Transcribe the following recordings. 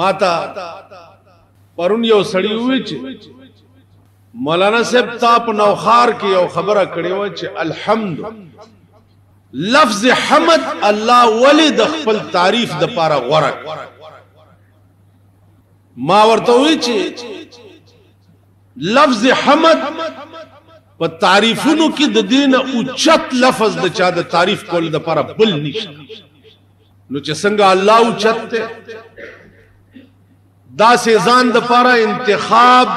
ماته پرون یو سړی وی چې مولانا صاحب تا په نوخار کې یو خبره کړې و چې الحمد لفظ حمد الله ولی د خپل تعریف د پاره غوړه ما ورته وی چې لفظ حمد په تعریفونو کې د دینه اوچت لفظ د چا د تعریف کول د لپاره بل نشته نو چې څنګه الله او چت دا سه ځان د پاره انتخاب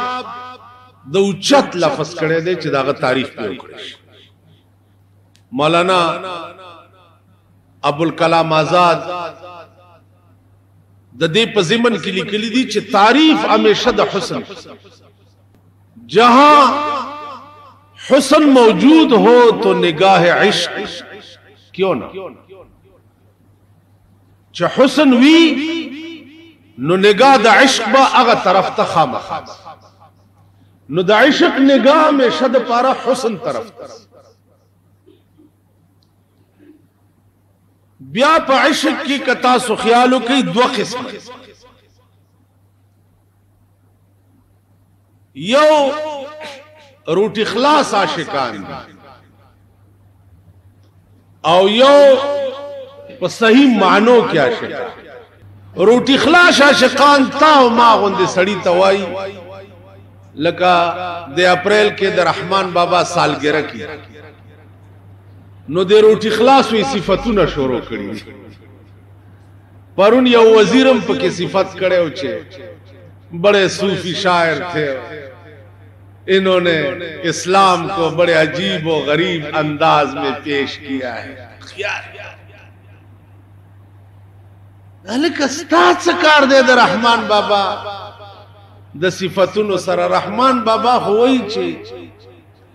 د اوچت لفظ کړي دی چې داغه تاریخ په وکړي مولانا ابو الکلام آزاد د دې په زمن کې لیکلي دي چې تعریف همیشه د حسن جہاں حسن موجود ہو تو نگاہ عشق کیو نه چې حسن وی نو نگاه د عشق به هغه طرف ته خامخ نو د عشق نگاه مې شد پاره حسن طرف ته بیا په عشق کې کتا سو خیالو کې دوه قسم یو روټی خلاص عاشقان او یو په صحیح معنو کې عاشقان روټی خلاص عاشقان تا او ما غوندې سړی توای لکه د اپریل کې د رحمان بابا سالګره کې نو د روټي خلاصوي صفاتونه شروع کړي پرون یو وزیرم پکې صفت کړي او چې بڑے صوفی شاعر تھے انہوں نے اسلام کو بڑے عجیب و غریب انداز میں پیش کیا ہے خیال الک ستا څه کار دی د رحمان بابا د صفاتونو سره رحمان بابا هوای چې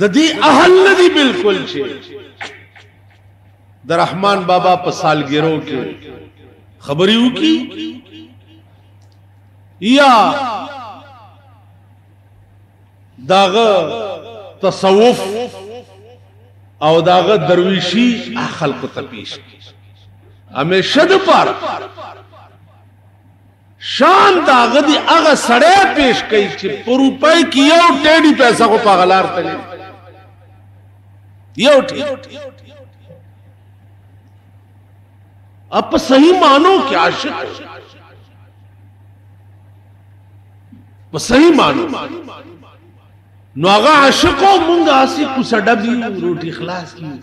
د دې اهل نه دي بالکل چې د رحمان بابا په سالګرو کې خبرې وکي یا داغه تصوف او داغه درویشی خلق ته پیش همیشه د پاره شان دا غدي هغه سړی پیش کوي چې په روپۍ کې یو ټیډي پیسې خو په غلار ته نه یو ټیډي اپ صحیح مانو کې عاشق په صحیح مانو نو هغه عاشق مونږه اسی کو سډبي روټي خلاص کیږي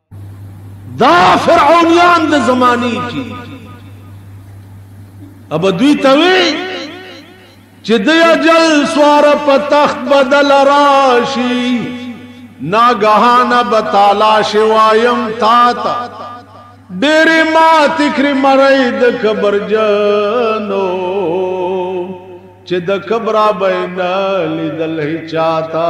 دا فرعونیان د زمانی چی اب دوی توی چې د اجل سوار په تخت بدل راشي ناګهانه بتالا شوایم تا تا ډېر ما تکر مړی د قبر جنو چې د قبر بین لیدل هی چاته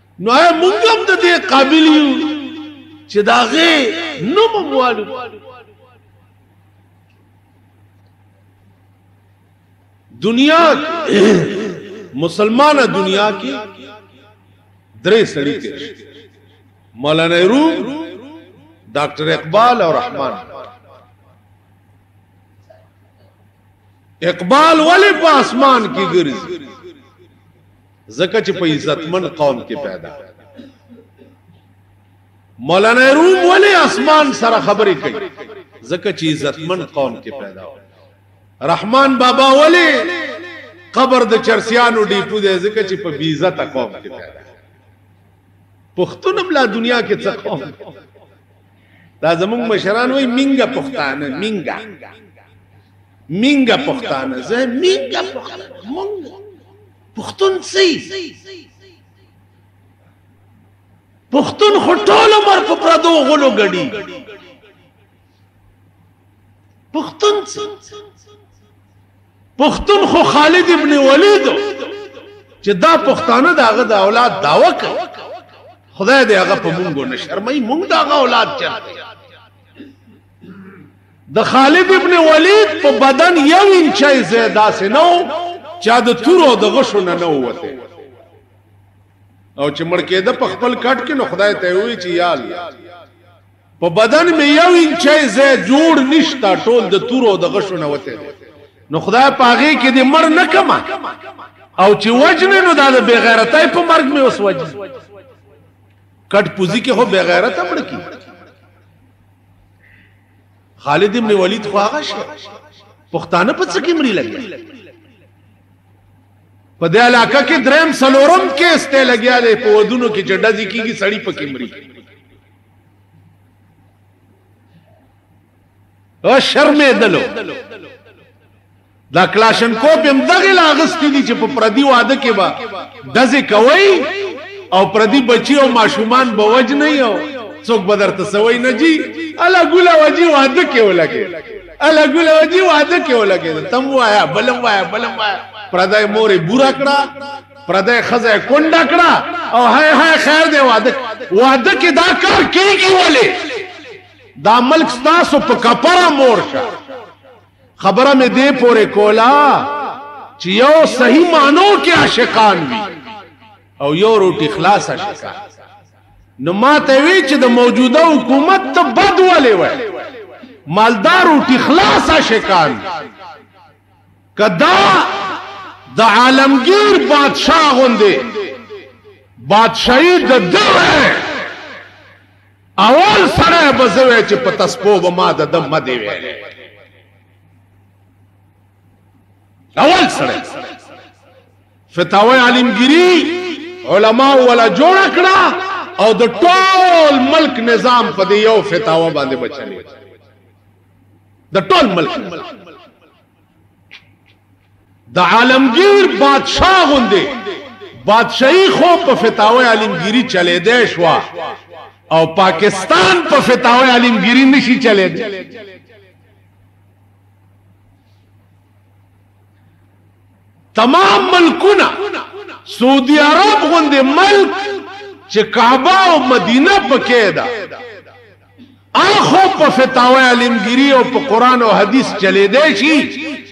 نو اے مونږ هم د دې قابل یو چې دا غي نوم موالو دنیا مسلمانه دنیا کې درې سړي کې مولانا روم ډاکټر اقبال او رحمان اقبال ولی په اسمان کې ګرځي ځکه چې په عزتمن قوم کې پیدا مولانا روم ولی اسمان سره خبرې کوي ځکه چې عزتمن قوم کې پیدا و رحمان بابا ولی قبر د چرسیانو ډیپو دی ځکه چې په بیزه تا قوم کې پیدا پښتون هم لا دنیا کې څه قوم دا زمونږ مشران وای مینګه پښتانه مینګه مینګه پښتانه زه مینګه پښتانه مونږ پښتون سی پښتون خو ټول عمر په پردو غلو غړي پښتون پښتون خو خالد ابن ولید چې دا پښتانه داغه د اولاد داوا کوي خدای دې هغه په مونږ نه شرمای مونږ داغه اولاد چرته د خالد ابن ولید په بدن یو انچای زیاده سه نو چا د تورو د غشو نه نه وته او چې مړ کېده په خپل کټ کې نو خدای ته وی چې یا الله په بدن مې یو انچای زیاده جوړ نشتا ټول د تورو د غشو نه وته نو خدای پاغه کې دې مړ نه کما او چې وجنه نو دا د بغیرتای په مرګ مې اوس وجه کټ پوزي کې هو بغیرت مړ کی خالد ابن ولید خو هغه شو پښتانه په څه کې مري لګي په دې علاقې کې دریم سلورم کیس ته لګیا دی په ودونو کې چې ډزې کیږي سړی پکې مري او شرمې دلو دا کلاشنکوپ هم دغه لاغستی دي چې په پردي واده کې به دزه کوي او پردي بچي او ماشومان به وج نه یو څوک به درته سوي نه جی الا ګولا وجي واده کې ولګي الا ګولا وجي واده کې ولګي تم وایا بلم وایا بلم وایا پردای مورې بورا کړه پردای خزه کونډه کړه او هاي هاي خیر دی واده واده کې دا کار کیږي ولې دا ملک تاسو په کپره مور شه خبره مې دې پورې کولا چې یو صحیح مانو کې عاشقان وي او یو روټي خلاص عاشقان نو ما ته وی چې د موجوده حکومت ته بد ولې وای مالدار او تخلاص عاشقان کدا د عالمگیر بادشاہ غوندې بادشاہي د ده اول سره به زه وای چې په تسپو به ما د دم مدې ویلې اول سره فتاوی عالمگیری علما ولا جوړ کړه او د ټول ملک نظام په دې یو فتاوا باندې بچلې د ټول ملک د عالمگیر بادشاہ غوندې بادشاہي خو په فتاوی عالمگیری چلې دی شو او پاکستان په فتاوی عالمگیری نشي چلې دی تمام ملکونه سعودي عرب غوندې ملک چې کعبه او مدینه پکې ده اخو په فتاوی علمگیری او په قران او حدیث چلی دی شي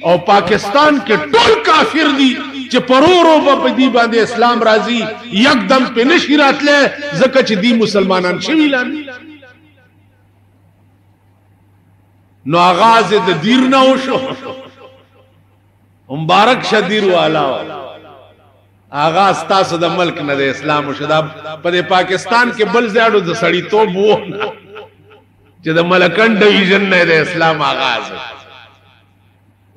او پاکستان کې ټول کافر دي چې پرورو په دې باندې اسلام راځي یکدم په نشی راتله ځکه چې دی مسلمانان شوی لاندې نو آغاز د دیر نه وشو مبارک شدیر والا آغا ستاسو د ملک نه د اسلام او شداب په پاکستان کې بل زیاړو د سړی توب وو چې د ملکن ډیویژن نه د اسلام آغاز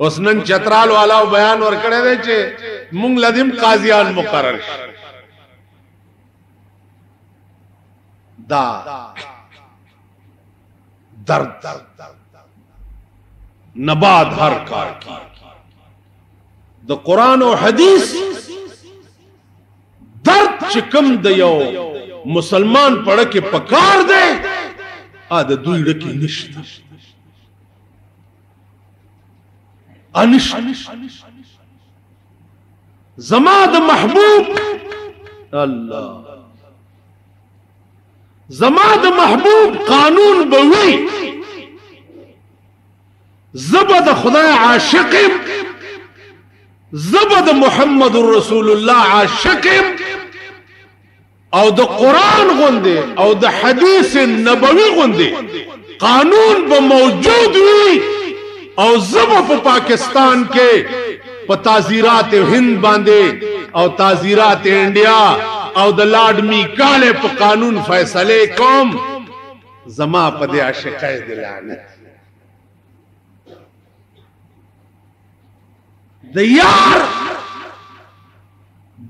اوس نن چترال والا بیان ورکړی دی چې مونږ لدیم قاضیان مقرر شي دا درد نباد هر کار کی د قران او حدیث درد چې کم د یو مسلمان پړه کې پکار دی ا د دوی ډکه نشته انش زما د محبوب الله زما د محبوب قانون به وي زبه د خدای عاشق زبه د محمد رسول الله عاشق او د قران غوندې او د حدیث نبوي غوندې قانون به موجود وي او زه به په پاکستان کې په تعزیرات هند باندې او تعزیرات انډیا او د لارډ میکاله په قانون فیصله کوم زما په دې عاشقای دلانه د یار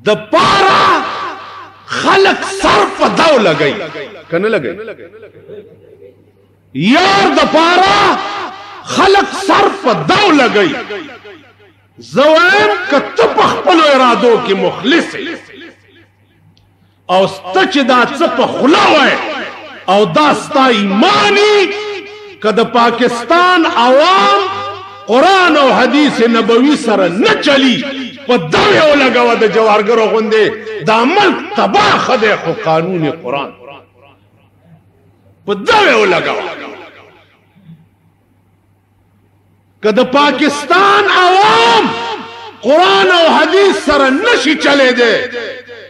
د پارا خلق سر په داو لګی کنه لګی یار د پارا خلق سر په داو لګی زوام کته په خپل ارادو کې مخلص او ست چې دا څه په خلا وای او دا ستا ایمانی که د پاکستان عوام قران او حدیث نبوي سره نه چلی په دغه ولګوا د جوارګرو غوندې د عمل تباہ خده خو قانون قران په دغه ولګوا که د پاکستان عوام قران او حدیث سره نشي چلے دے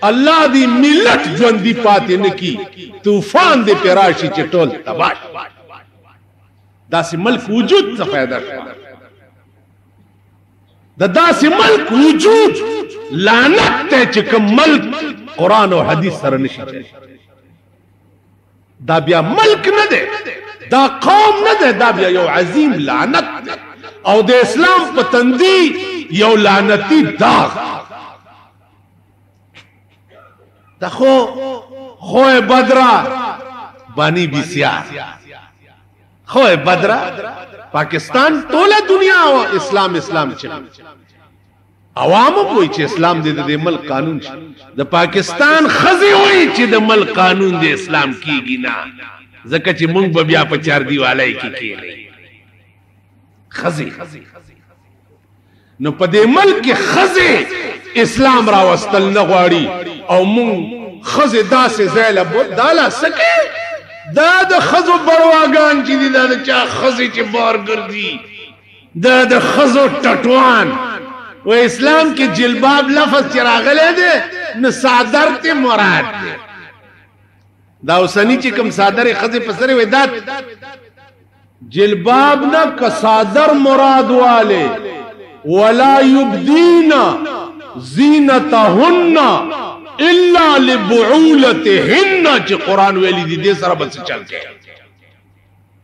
الله دی ملت ژوندۍ پاتې نکی طوفان دی پراشي چې ټول تباش داسې ملک وجود څه فائدہ شو د داسې ملک وجود لعنت ته چې کوم ملک قران او حدیث سره نشي چلے دا بیا ملک نه دی دا قوم نه دی دا بیا یو عظیم لعنت دی او د اسلام په تندی یو لعنتی داغ دا خو خو بدرا بانی بسیار خو بدرا پاکستان ټوله دنیا او اسلام اسلام چلی عوام هم وایي چې اسلام دې د دې ملک قانون شي د پاکستان ښځې وایي چې د ملک قانون د اسلام کیږي نه ځکه چې موږ به بیا په چار دیوالۍ کې کېږي ښځې نو په دې ملک کې ښځې اسلام راوستل نه غواړي او موږ ښځې داسې ځای له دا لا څه کوي دا د ښځو برواګان چې دي دا د چا ښځې چې بار ګرځي دا د خزو ټټوان و اسلام کې جلباب لفظ چې راغلی دی نو صادر ته مراد دی دا اوسنی چې کوم صادر خزه په سره وې دا جلباب نه که صادر مراد والے ولا یبدینا زینتهن الا لبعولتهن چې قران ویلي دي دې سره بس چل کې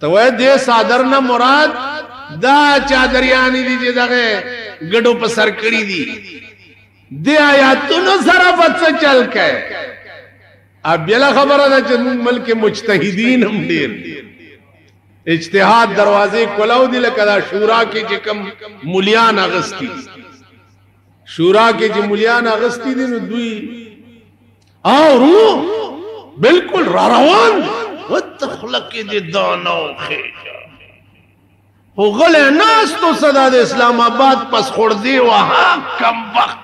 ته وای دې صادر نه مراد دا چادریانی دي چې دغه ګډو په سر کړی دي د آیاتونو سره په څه چل کې ا بل خبره ده چې موږ ملک مجتهدین هم ډیر اجتهاد دروازې کولاو دي لکه دا شورا کې چې کم مليان اغستی شورا کې چې مليان اغستی دي نو دوی او ورونو بالکل را روان دي وتخلق دې دانو خېږه هو غلې ناس تو صدا د اسلام آباد پس خور دی وه کم وخت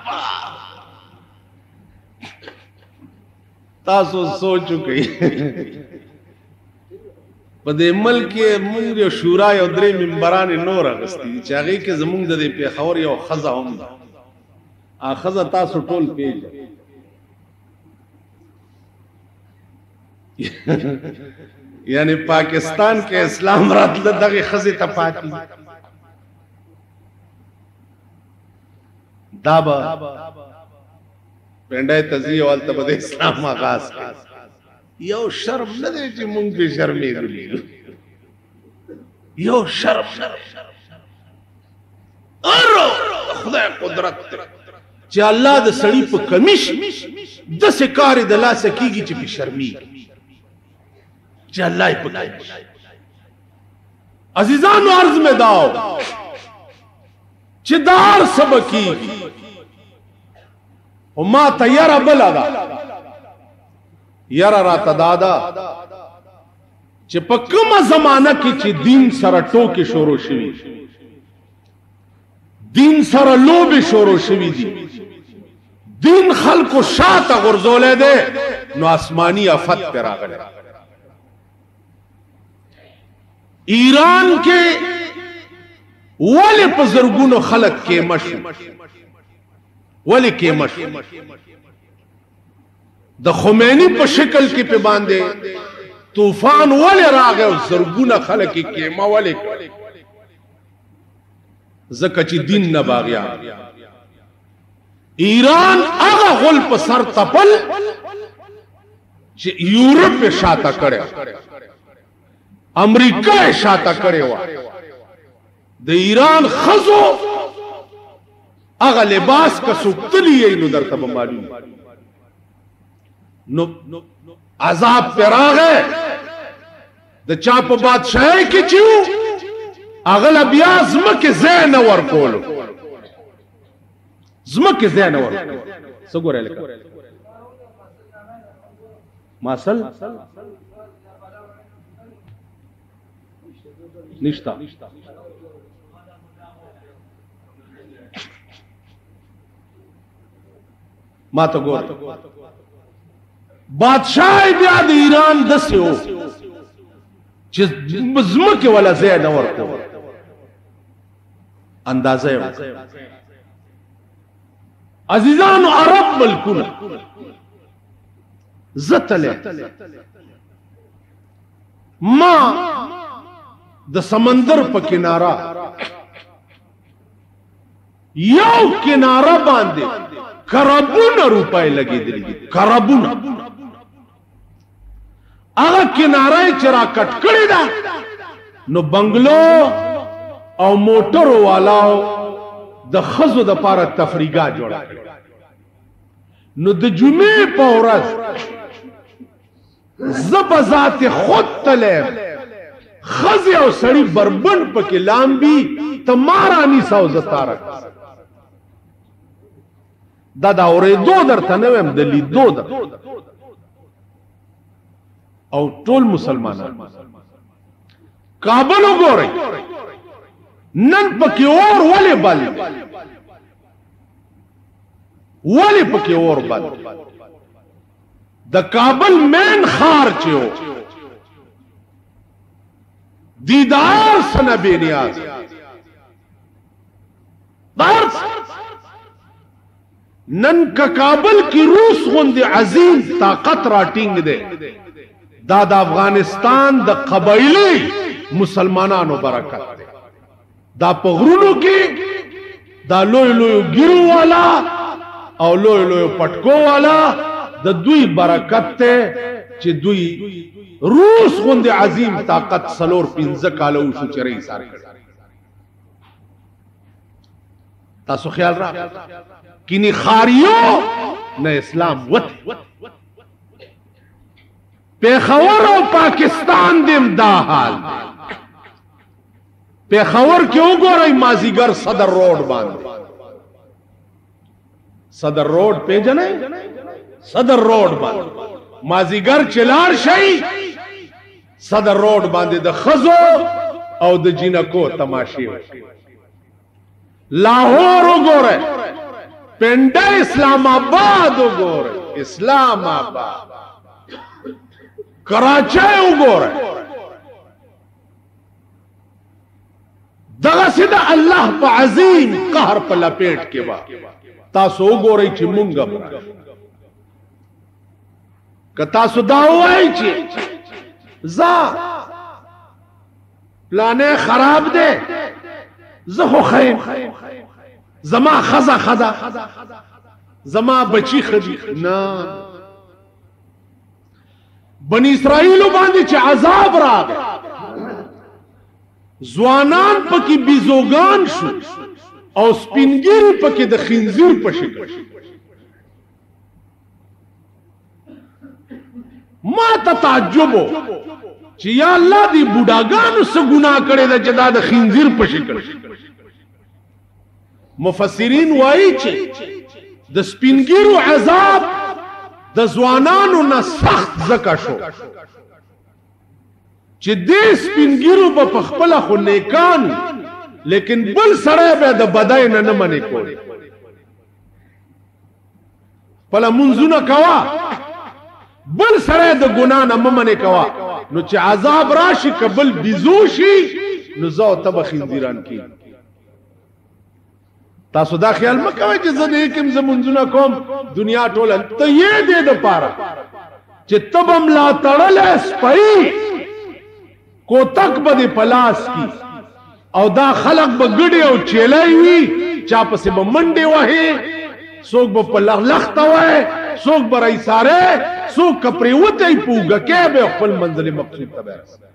تاسو سوچو کوي په دې ملک کې مونږ یو شورا یو درې ممبران نور غستې چې هغه کې زمونږ د پیښور یو خزه هم ده ا خزه تاسو ټول پیژنئ یعنی پاکستان کې اسلام راتله دغه خزه ته پاتې دا به پندای تزی اول ته به اسلام آغاز یو شرم نه دی چې مونږ به شرمېږو یو شرم ارو خدای قدرت چې الله د سړی په کمیش د سکار د لاس کیږي چې په شرمي چې الله په کمیش عزیزانو عرض مې داو چې دار سبکی او ما ته یره بل دا یره را تدادا چې په کومه زمانہ کې چې دین سره ټوکې شروع شوي دین سره لوبې شروع شوي دي دین خلکو شاته غرزولې ده نو آسمانی آفت پر راغله ایران کې ولې په زرګونو خلک کې مشو ولې کې مشو د خمیني په شکل کې په باندې طوفان ولې راغی او زرګونه خلک یې کېمه ولې کړه ځکه چې دین نه باغیان ایران هغه غل په سر تپل چې یورپ یې شاته کړی امریکا یې شاته کړی و د ایران خزو هغه لباس که سوکتلی یې نو درته به معلوم نو عذاب پراغه د چا په بادشاہي کې چیو اغلا بیا زمکه زین ور کولو زمکه زین ور سګور الک ماسل نشتا ما ته ګور بادشاہ بیا د ایران د سیو چې زمکه ولا زه نه ورکو اندازه یو عزیزان عرب ملکونه زتله ما د سمندر په کناره یو کناره باندې کربونه روپای لګېدلې دي کربونه هغه کناره چې را کټ کړې ده نو بنگلو او موټرو والاو د خزو د پاره تفریګا جوړ کړ نو د جمعې په ورځ زب ذات خود تلیم خزی او سړی بربند پکې لامبي تمارا نیسا او زتارک دا دا اورېدو درته نه ویم د لیدو در او ټول مسلمانان کابل وګورئ نن پکې اور ولې بل ولې پکې اور بل د کابل مین خار چې و دیدار سنه بینیاز درس نن که کابل کې روس غوندې عظیم طاقت را ټینګ دی دا د افغانستان د قبایلی مسلمانانو برکت دی دا په غرونو کې دا لوی لوی ګیرو والا او لوی لوی پټکو والا د دوی برکت ته چې دوی روس غوند عظیم طاقت سلور پنځه کال او شو چرې سار کړ تاسو خیال را کینی خاریو نه اسلام وت پیښور او پاکستان دیم دا حال دی پیښور کې وګورئ مازیګر صدر روډ باندې صدر روډ پیژنې صدر روډ باندې مازیګر چلار شي صدر روډ باندې د خزو او د جنکو تماشې وشي لاهور وګوره پنده اسلام آباد وګوره اسلام آباد کراچۍ وګوره دغه سید الله په عظیم قهر په لپیټ کې وا تاسو وګورئ چې مونږ که تاسو دا وایئ چې زا پلانې خراب دی زه خو خیم زما خزا خدا زما بچی خدی نه بنی اسرائیل باندې چې عذاب راغ ځوانان پکې بيزوګان شو او سپینګری پکې د خنزیر په شکل ما ته تعجب چې یا الله دې بوډاګانو څه ګناه کړی دا چې دا د خنزیر په شکل مفسرین وایي چې د سپینګیرو عذاب د ځوانانو نه سخت زکه شو چې دې سپینګیرو په خپل خو نیکان لیکن بل سره به د بدای نه نه منې کول پله منځونه کوا بل سره د ګنا نه ممنې کوا نو چې عذاب راشي کبل بيزو شي نو زو تب خنديران کی تاسو دا خیال مکوئ چې زه دې کوم زمونږونه کوم دنیا ټوله ته یې دې د پاره چې تبم لا تړل سپي کو تک به پلاس کی او دا خلق به ګډي او چیلای وي چا پسې به منډي وهي څوک به په لخته وای څوک به رای ساره څوک کپریوته پوګه کې به خپل منزل مقصود ته ورسېږي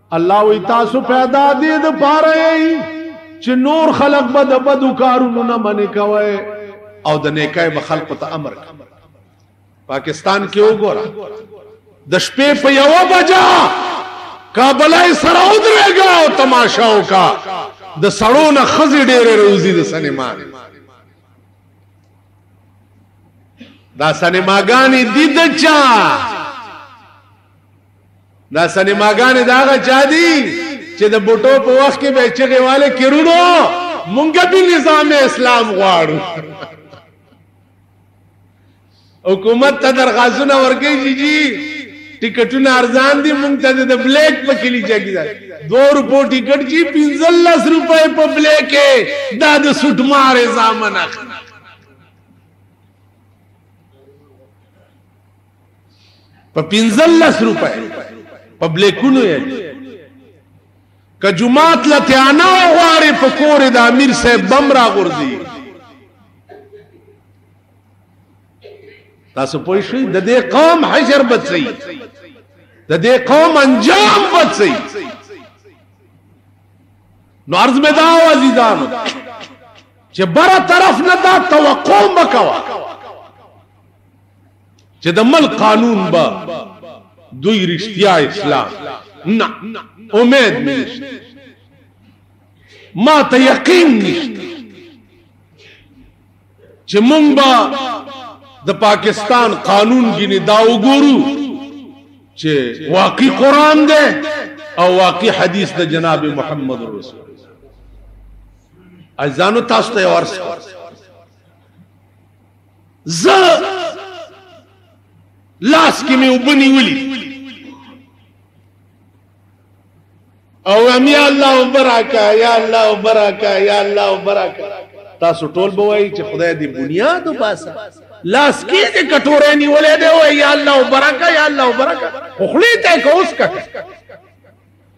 الله وی تاسو پیدا دي د پاره یی چې نور خلق به د بدو کارونو نه منې کوي او د نیکای به خلق ته امر کوي پاکستان کې وګوره د شپې په یو بجا کابلای سره ودرېګا او تماشا وکا د سړو نه خزي ډېرې روزي د سینما دا سینماګانې دي دچا دا سینماګانې دا هغه چا دي چې د بوټو په وخت کې به چغې والے کرونو مونږ به نظام اسلام غواړو حکومت ته درغازونه ورګي جی جی ټیکټونه ارزان دي مونږ ته د بلیک په کلی چګی دا 2 روپو ټیکټ جی 15 روپے په بلیک دا د سټمار زامن اخلي په 15 روپۍ په بلیکونو یې که جمعات لتیانا غواړي په کور د امیر صاحب بم را غورځي تاسو پوه شئ د دې قوم حشر بچي د دې قوم انجام بچي نو عرض مې دا عزیزان چې بره طرف نه دا توقع مکوا چې د مل قانون به دوی رښتیا اسلام نه امید نشته ما ته یقین نشته چې مونږ به د پاکستان قانون ګینه دا وګورو چې واقعي قران دی او واقعي حدیث د جناب محمد رسول الله ازانو تاسو ته ورسره زه لاس کې مې وبني ولي او ام یا الله وبرکا یا الله وبرکا یا الله وبرکا تاسو ټول به وایي چې خدای دې بنیاد وباسه لاس کې دې کټورې نیولې دی وایي یا الله وبرکا یا الله وبرکا خو خلی ته کوس کټه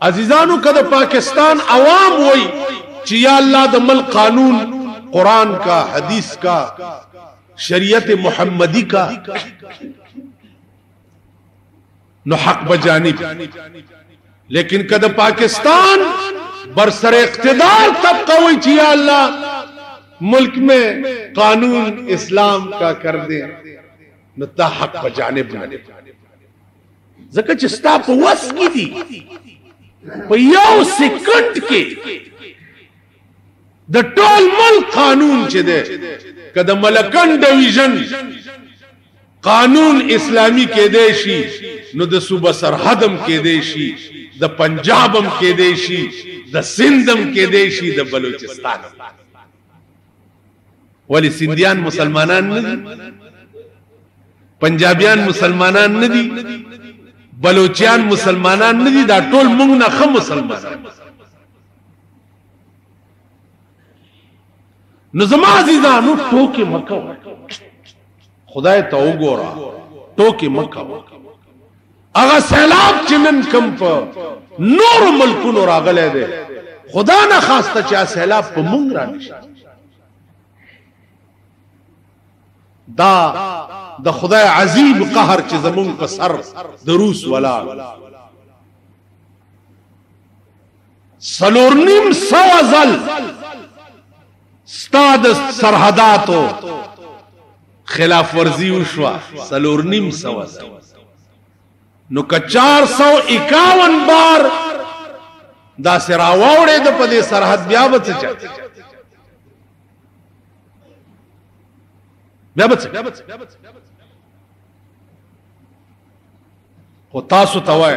عزیزانو که د پاکستان عوام وای چی یا الله د ملک قانون قران کا حدیث کا شریعت محمدی کا نو حق بجانب لیکن که د پاکستان بر سر اقتدار تب کوئی چی یا اللہ ملک میں قانون اسلام کا کر دے نو تا حق بجانب نہ ځکه چې ستا په وس کې دي په یو سکند کې د ټول ملک قانون چې ده که د ملکن ډیویژن قانون اسلامی کې دی شي نو د صوبه سرحدم کې دی شي د پنجابم کې دی شي د سندم کې دی شي د بلوچستان ولی سندیان مسلمانان نه دي پنجابیان مسلمانان نه دي بلوچیان مسلمانان نه دي دا ټول موږ نه خه مسلمانان نو زما عزیزانو ټوکې مکو خدای ته وګوره ټوکې مکو هغه سیلاب چې نن کم په نور ملکونو راغلی دی خدا نه خواسته چې سیلاب په مونږ را نشي دا د خدای عظیم قهر چې زمونږ په سر د روس ولا سلور نیم سو ازل ستاد سرحداتو خلاف ورزی وشوا سلور نیم سوا نو که چار سو اکاون بار دا سرا واوڑے دا پدے سرحد بیا بچ چا بیا بچ خو تاسو ته وای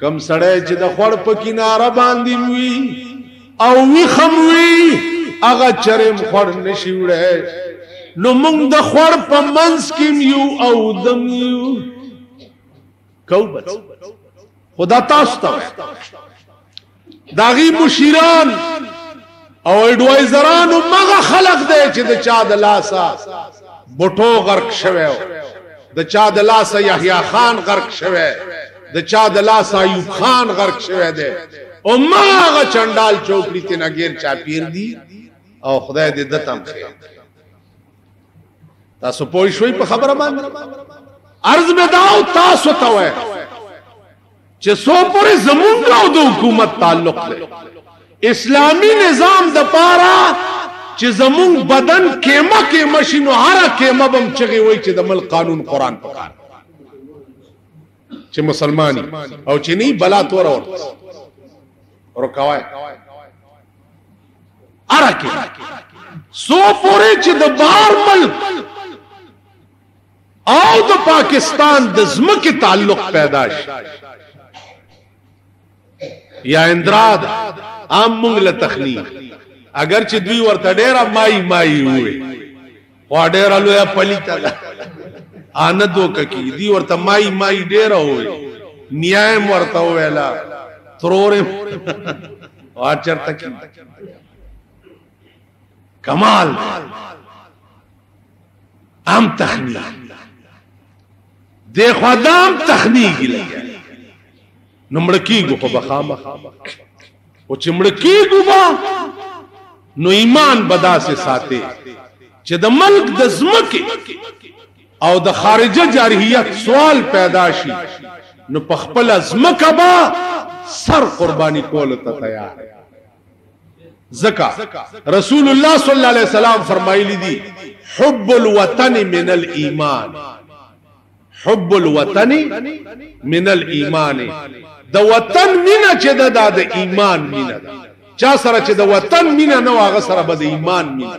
کم سړی چې د خړ په کناره باندې وي او وی خموي هغه چرم خور نشي وړه نو موږ د خور په منځ کې یو او دم یو کوبت خدا تاسو ته داغي مشیران او ایڈوایزران مغه خلق دی چې د چا د لاسا بټو غرق شوه د چا د لاسا یحیی خان غرق شوه د چا د لاسا ایوب خان غرق شوه دی او ماغه چندال چوکړی ته نګیر چا پیر دی او خدای دې دتم خیر تاسو پوه شوي په خبره باندې ارز مې داو تاسو ته وای چې څو پورې زمونږ او د حکومت تعلق دی اسلامی نظام د پاره چې زمونږ بدن کېمه کې مشینو هر کېمه بم چغي وای چې د مل قانون قران پکار چې مسلمانی او چې نه بلا تور اور رکوای ارکه سو پوره چې د بار ملک او د پاکستان د ځمکې تعلق پیدا شي یا اندرا ده عام مونږ له تخنی اگر چې دوی ورته ډیره مای مای وي خو ډیره لوی پلیته ده ان دوک کی دی ورته مای مای ډیره وي نیایم ورته ویلا ترور او چرته کی کمال ام تخنی دی خو دام تخنیږي لګیا نو مړ کیږو خو بخامه او چې مړ کیږو با نو ایمان بدا سے ساتي چې د ملک د زمکه او د خارجه جارحیت سوال پیدا شي نو په خپل زمکه با سر قرباني کول ته تیار زکا رسول الله صلی الله علیه وسلم فرمایلی دي حب الوطن من الايمان حب الوطن من الايمان د وطن مینا چې د د ایمان مینا ده چا سره چې د وطن مینا نه واغ سره به د ایمان مینا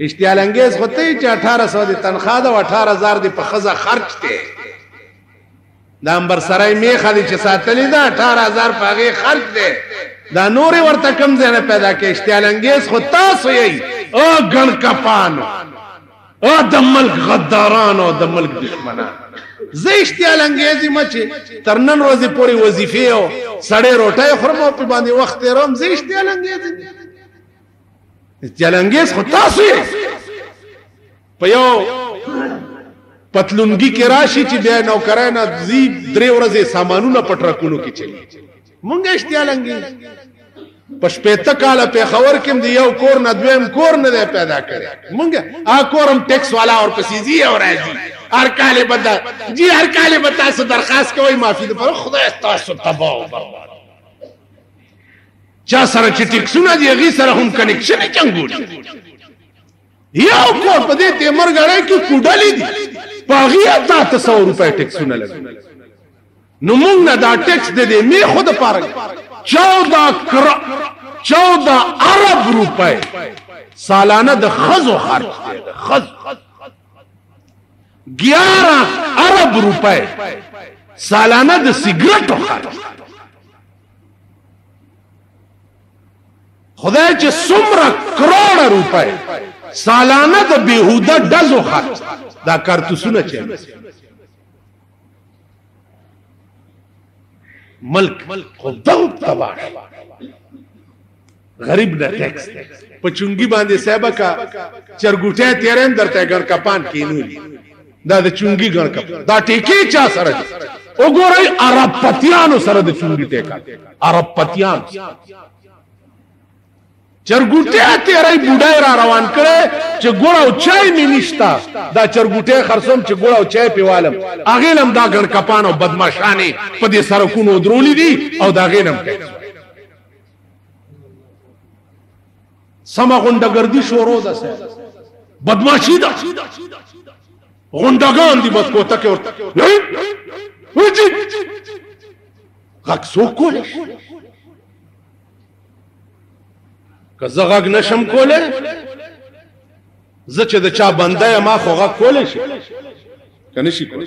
اشتعال انګیز خو ته چې 1800 دی تنخواه ده او 18000 دی په خزه خرج دی دا امبر سرای میخه دی چې ساتلی ده 18000 په هغه خرج دی دا نور ورته کم ځای نه پیدا کې اشتعال انګیز خو تاسو یې او ګن کپانو او د ملک غدارانو د ملک دشمنانو زه اشتعال انګیزی مچ تر نن ورځې پورې وظیفه او سړې روټه خرمو په باندې وخت روم زه اشتعال انګیزی جلنګیز خو تاسو په یو پتلونګي کې راشي چې بیا نوکرای نه زی درې ورځې سامانونه پټرکونو کې چلی مونږ اشتیا لنګي په شپېته کاله په خبر کې دی یو کور نه دویم کور نه دی پیدا کړی مونږ آ کورم ټیکس والا اور پسې زی او راځي هر کاله بدا جی هر کاله به تاسو درخواست کوئ معافي د پر خدای تاسو تباہ او برباد چا سره چې ټیکسونه دی هغه سره هم کنیکشن چنګول یو کور په دې تیمر غړې کې کوډلې دي پاغیا تا ته 100 روپے ټیکسونه لګي نو موږ نه دا ټیکس دې دې می خود پاره 14 کر 14 ارب روپے سالانه د خزو خرج دی خز 11 ارب روپے سالانه د سیګریټو خرج خدای چې څومره کروڑه روپۍ سالانه د بیهوده ډزو خرج دا کارتوسونه چي ملک خو دغه تباش غریب نه ټیکس په چونګي باندې صاحب کا چرګوټه تیرن درته ګر کپان کینول دا د چونګي ګر کپ دا ټیکې چا سره دي وګورئ عرب پتیانو سره د چونګي ټیکا عرب پتیان چرګوټه تیرې بډای را روان کړي چې ګوړ او چای می نشتا دا چرګوټه خرڅوم چې ګوړ او چای پیوالم اغه لم دا ګر کپان او بدمعشانه په دې سرکونو درولې دي او دا غینم ټیکس سما غونډګردي شورو ده سه بدمعشي ده غونډګان دي بس کوته کې ورته وځي غږ څوک کولی شي که زه غږ نشم کولی زه چې د چا بنده یم ما خو غږ کولی شي که نشي کولی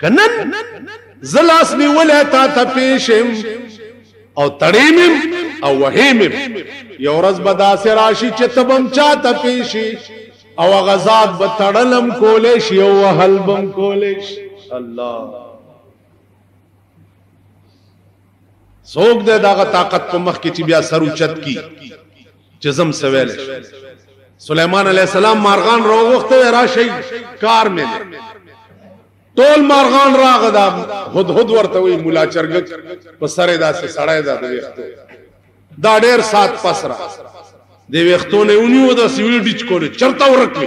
که نن زه لاس نیولی تا ته پیش یم او تړیم یم او وهیم یم یو ورځ به داسې راشي چې ته به هم چا ته پیش شي او هغه ذات به تړلم کولی شي او وهل به هم کولی شي الله څوک د دغه طاقت په مخ کې چې بیا سر اوچت کی چې زم سویل سليمان عليه السلام مارغان راوغخته راشي کار مې ټول مارغان راغ دا هد هد ورته وي مولا چرګ په سره داسې سړای دا دی دا ډېر سات پسرا دی وختونه اونیو دا سیوی ډیچ کوله چرته ورکه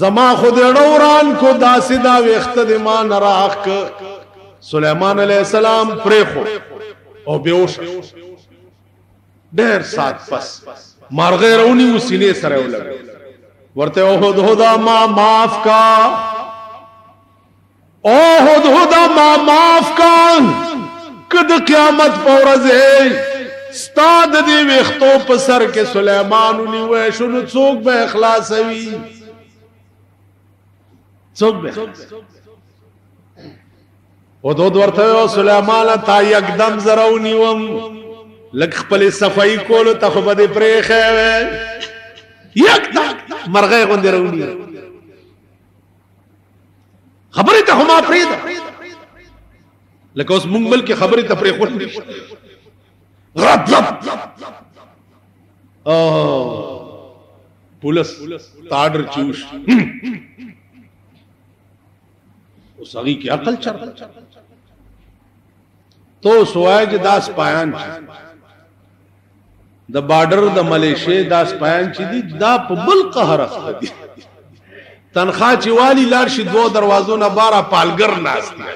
زما خو دې وران کو داسې دا وخت دې ما نه راخ ک سليمان عليه السلام پرېخو او بيوش ډېر سات پس مارغه رونی وسینې سره ولګ ورته هو دا ما معاف کا او هد هد ما معاف کان کد قیامت پورز ہے ستاد دی ویختو په سر کې سليمان نیوې شنو څوک به اخلاص وي څوک به او دود ورته او سليمان تا یکدم زرو نیوم لک خپل صفائی کول ته خو بده پرې خې یکدم مرغې غوندې رونی خبرې ته هما فرید لکه اوس مونږ ملک خبرې ته پرې خور نشته غلط لب او پولیس تاډر چوش اوس هغه کې عقل چرته تو سوای چې داس پایان چې د بارډر د ملیشې داس پایان چې دي دا په بل قهر اخته دي تنخوا چې والی لار شي دوه دروازو نه بارا پالګر ناس دي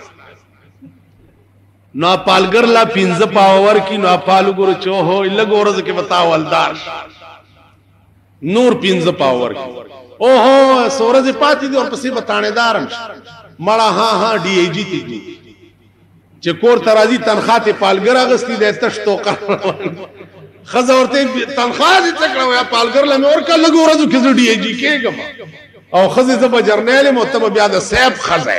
نو پالګر لا پینځه پاور کی نو پالګر چوه لګورز کې بتاول داش نور پینځه پاور کی اوهو سورز پاتې دي او پسې بتانه دارم مړه ها ها ډی ای جی تی دي چې کور ترازی تنخواه ته پالګر اغستی د تش توقه خزه ورته تنخواه دې تکړه ویا پالګر لمه اور کا لګو ورځو کې ډی ای جی کېګم او خزه زب جرنیل مو تب بیا د سیب خزه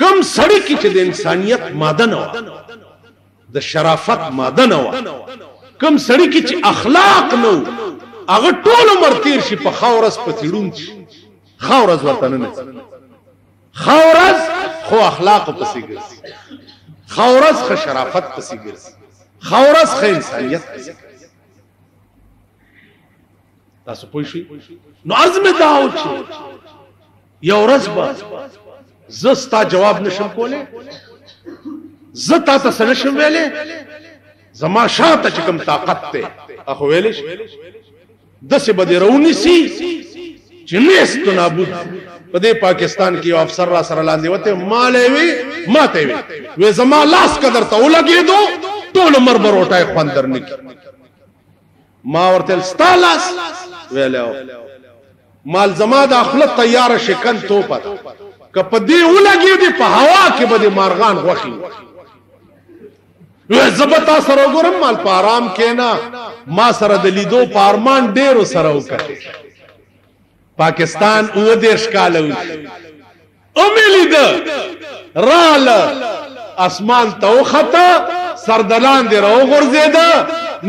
کم سړی کې چې د انسانیت ماده نه و د شرافت ماده نه و کم سړی کې چې اخلاق نه و هغه ټول عمر تیر شي په خاورس په تیړون شي خاورز ورته نه نسی خاورز خو اخلاق پسې ګرځي خاورز خو شرافت پسې ګرځي خاورز خو انسانیت پسې ګرځي تاسو پوه شئ نو عزم داو چې یو ورځ به زه ستا جواب نشم کولای زه تا ته څه نشم ویلې زما شاته چې کوم طاقت ته اخو ویلې شي دسې به دې رونی سي چې نیست نابود په دې پاکستان کې یو افسر را سره لاندې وته مالې وي ماته وي وې زما لاس قدر ته ولګېدو ټول عمر بروټای خواندر نکي ما ورته ستا لاس ویلو مال زما د خپل تیار شکن توپه ده که په دې ولګي دې په هوا کې به دې مارغان غوخي وې زبتا سره ګورم مال په آرام کې نه ما سره د لیدو په ارمان ډېر سره وکړي پاکستان اووه دېرش کاله وشي ومې لیده راله اسمان ته وخته سر د لاندې راوغورځېده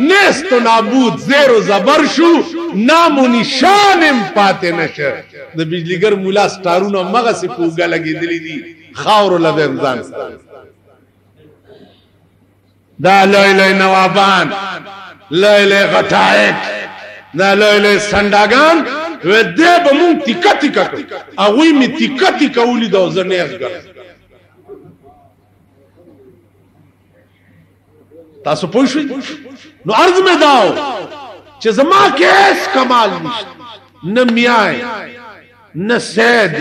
نیست و نابود زیر و زبر شو نام و نشان هم پاتې نشه د بجلیګر مولا سټارونه مغسې په اوږه لګېدلي دي خاورو له به هم ځان سره دا لوی لوی نوابان لوی لوی غټایټ دا لوی لوی سنداګان و دې به مونږ تیکا تیکا کو هغه می تیکا تیکا ولي دا زنه ښګر تاسو پوه شئ نو عرض مې داو چې زما کیس کمال نشته نه میای نه سید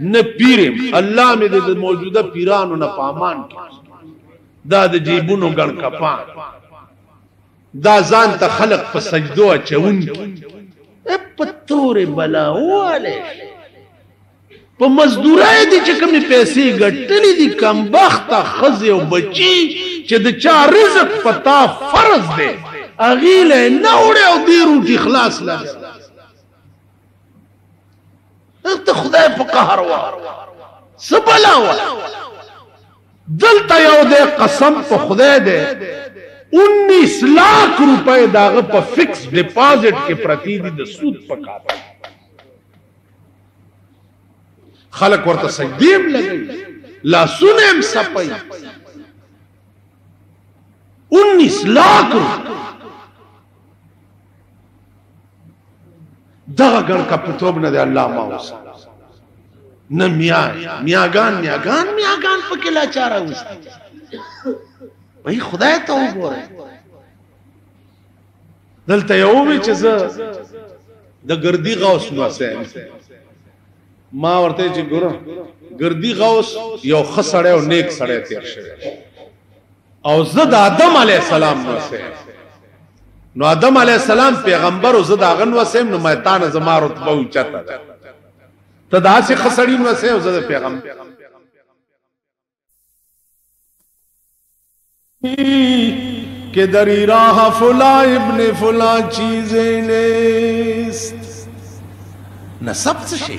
نه پیرم الله مې د موجوده پیرانو نه پامان کړ دا د جیبونو ګڼ کپان دا ځان ته خلق په سجدو اچون کی په تور بلا واله په مزدورای دي چې کومې پیسې ګټلې دي کم بخت خزه او بچي چې د چا رزق پتا فرض دی اغیله نه وړي او دی روټي خلاص لا ته خدای په قهر وا سبلا وا دلته یو دی قسم په خدای دی 19 لاک روپۍ داغه په فکس ډیپازټ کې پرتی دي د سود په کاته خلک ورته سجدیم لګي لاسونه هم سپي 19 لاک دغه ګړ کپتوب نه دی الله ما اوس نه میا میاګان میاګان میاګان پکې لا چاره اوس وای خدای ته وګوره دلته یو وی چې زه د ګردی غوس نو سم ما ورته چې ګورم ګردی غوس یو خسړې او نیک سړې تیر شوی او زه د آدم علی السلام وسه نو آدم علی السلام پیغمبر او زه دا غن وسم نو میتان زما رتبه او چته ده ته دا سي خسړین وسه او زه پیغمبر کہ دری راہ فلا ابن فلا چیزیں نیست نسب سے شیئے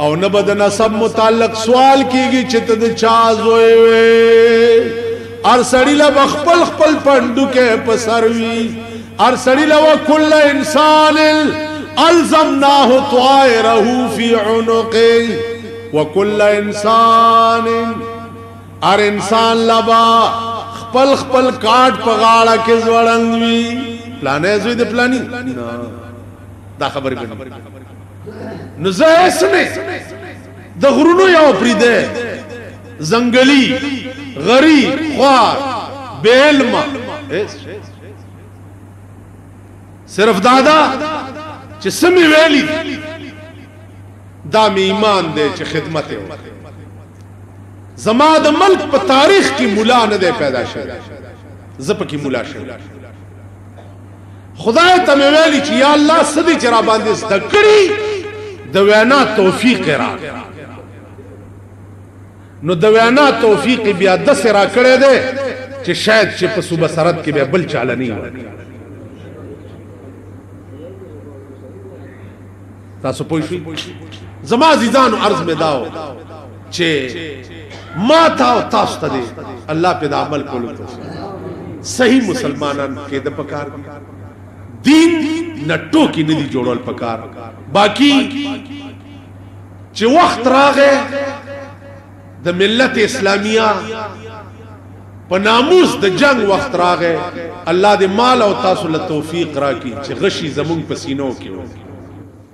او نه به د نسب متعلق سوال کیږي چې ته د چا زوی وې ار سړی له خپل خپل پندو کې پسروي ار سړی له کل انسان الزمناه طائره في عنقه وكل انسان ار انسان لبا خپل خپل کاټ په غاړه کې ځوړندوي پلانې زوی د پلاني دا خبرې کوي نو زه اسمه د غرونو یو پریده زنګلی غری خوار بیلم صرف دادا چې سمې ویلي دا می ایمان دی چې خدمت یې زما د ملک په تاریخ کې مولا نه دی پیدا شوی زه پکې مولا شوی خدای ته مې ویلي چې یا الله څه دې چې را باندې زده کړي د وینا توفیق یې راکړه نو د وینا توفیق بیا داسې راکړی دی چې شاید چې په صوبه سرحد کې بیا بل چاله نه وي تاسو پوه شئ زما عزیزانو عرض مې داو چې ما تا او تاسو ته دی الله په د عمل کولو توفیق صحیح مسلمانان کې د پکار دي دین نټو کې نه دي جوړول پکار باقی چې وخت راغې د ملت اسلامیه په ناموس د جنګ وخت راغی الله دې مال او تاسو له توفیق راکړي چې غشي زمونږ په سینو کې وو.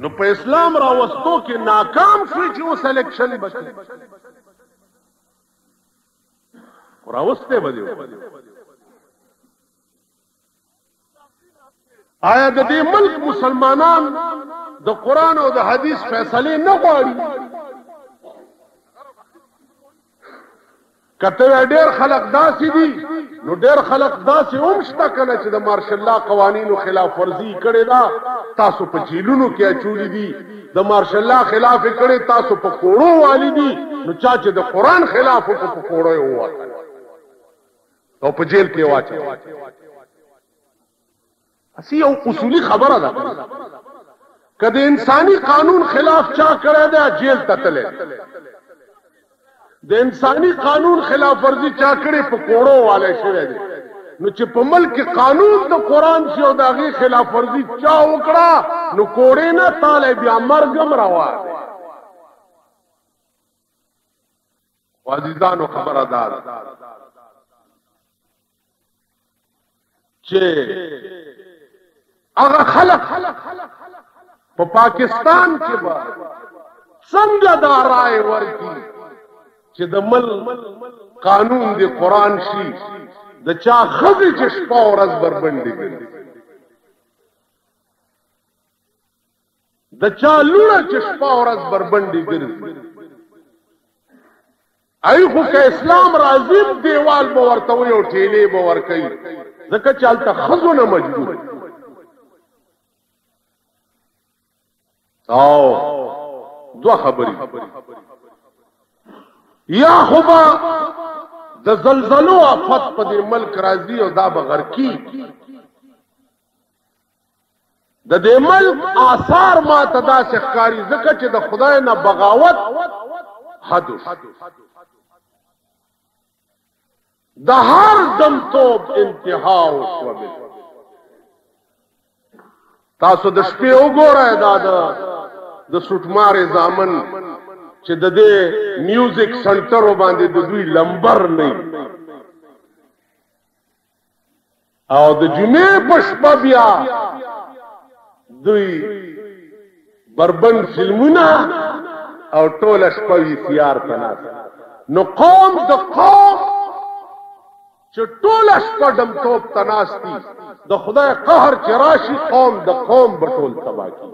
نو په اسلام راوستو کې ناکام شوې چې اوس الکشن به کې خو راوسته به دې آیا د دې ملک مسلمانان د قران او د حدیث فیصله نه غواړي کته ډېر خلک داسې دي نو ډېر خلک داسې هم شته کنه چې د مارشل لا قوانینو خلاف ورزي کړي دا تاسو په جیلونو کې اچولې دي د مارشل لا خلاف کړي تاسو په کوړو والي دي نو چا چې د قران خلاف په کوړو وواته او په جیل کې واچو اسی یو اصولی خبره ده کله انساني قانون خلاف چا کړه ده جیل ته تللی د انساني قانون خلاف ورزي چا کړي په کوړو والے شوی دی نو چې په ملک قانون د قران شي او داغي خلاف ورزي چا وکړه نو کوړې نه طالب یا مرګم روا خو عزیزانو خبره دا ده چې هغه خلک په پاکستان کې به څنګه دا رائے ورکړي چې د مل قانون دی قران شي د چا خزي چې شپه ورځ بربندې کړي د چا لوڼه چې شپه او ورځ بربنډې ګرځي، هغوی خو که اسلام راځي هم دېوال به ورته وي او ټېلې به ورکوي، ځکه چې هلته ښځو نه مجبور دي. او دوه خبرې دي، یا خو به د زلزلو افت په دې ملک راځي او دا به غرقېږي، د دې ملک آثار ما ته داسې ښکاري ځکه چې د خدای نه بغاوت حد شو. د هر دمتوب انتها وشوه بل تاسو د شپې وګورئ دا د د سټمارې ځامن چې د دې میوزیک سنټر باندې د دوی لمبر نه او د جمعې په شپه بیا دوی بربند فلمونه او ټوله شپه وی سی آر ته ناس نو قوم د قوم چې ټوله شپه ډمټوب ته ناس دي د خدای قهر چې راشي قوم د قوم به ټول تبا کی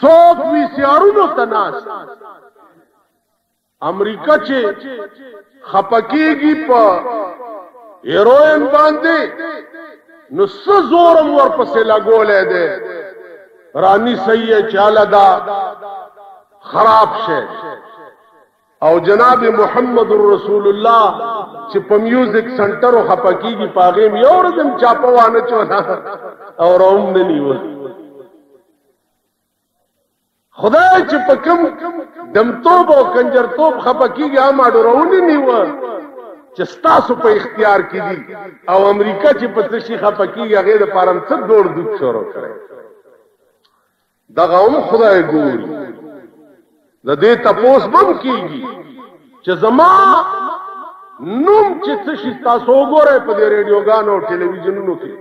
څوک وی سی آرونو ته ناس امریکا چی خپه کیږی په هیروین باندی نو څه زور هم ورپسی لګولی دی رانیسی یی چی هله دا خراب شی او جناب محمد رسول الله چی په میوزیک سنټرو خپه کیږی په هغی هم یو ورځ هم چاپه وانه چوله او روم نه نیوله. خدای چې په کم دمتوب او کنجرتوب خپکیږي هم اډورونی نیوه چې ستاسو په اختیار کې دي او امریکا چې په څه شي خپکیږي هغه د پارم څه ډور دوک شروع کړي دغه هم خدای ګوري د دې تپوس بم کیږي چې زما نوم چې څه شي تاسو وګورئ په دې رادیوګانو او ټلویزیونونو کې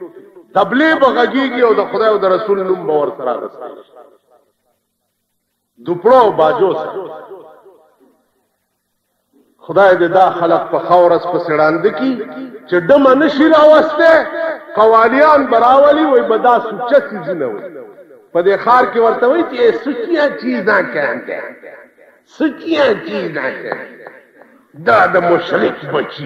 تبلیغ بغږیږي او د خدای او د رسول نوم به ور سره رسي دوپړو باجو سره خدای دې دا خلق په ښه ورځ پسې ړانده کړي چې ډمه نه شي راوستی، قواليان به راولي وایي به دا سوچه څیزونه وایي، په دې ښار کې ورته وایي چې اې سوچیان چیزان کهنګه سوچیان چیزان کهنګه دا د مشرک بچي.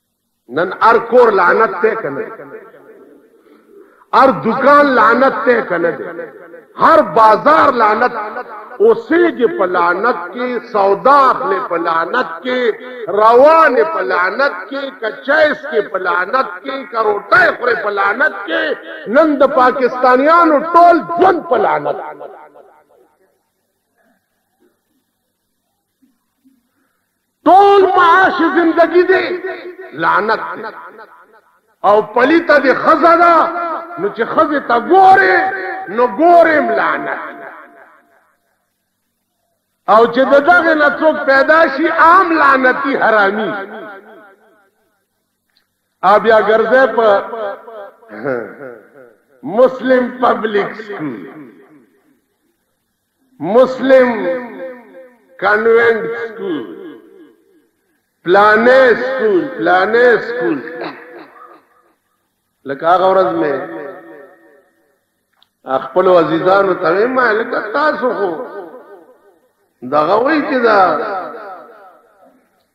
نن ار کور لعنت ته کنه ار دکان لعنت ته کنه هر بازار لعنت اوسېږي په لعنت کې سودا اخلي په لعنت کې روان په لعنت کې کچایس کې په لعنت کې کروټه خوري په لعنت کې نن د پاکستانیانو ټول ژوند په لعنت ټول معاش زندگی دی لعنت دی او پلیته دی خزه ده نو چې خزه ته ګورې نو ګورم لعنت او چې دغه نه څوک پیدا شي عام لعنتی حرامي ا بیا ګرځه په مسلم پبلک سکول مسلم کانوینټ سکول پلانې سکول پلانې سکول لکه هغه ورځ مې خپل عزیزانو ته ما لکه تاسو خو دغه وی چې دا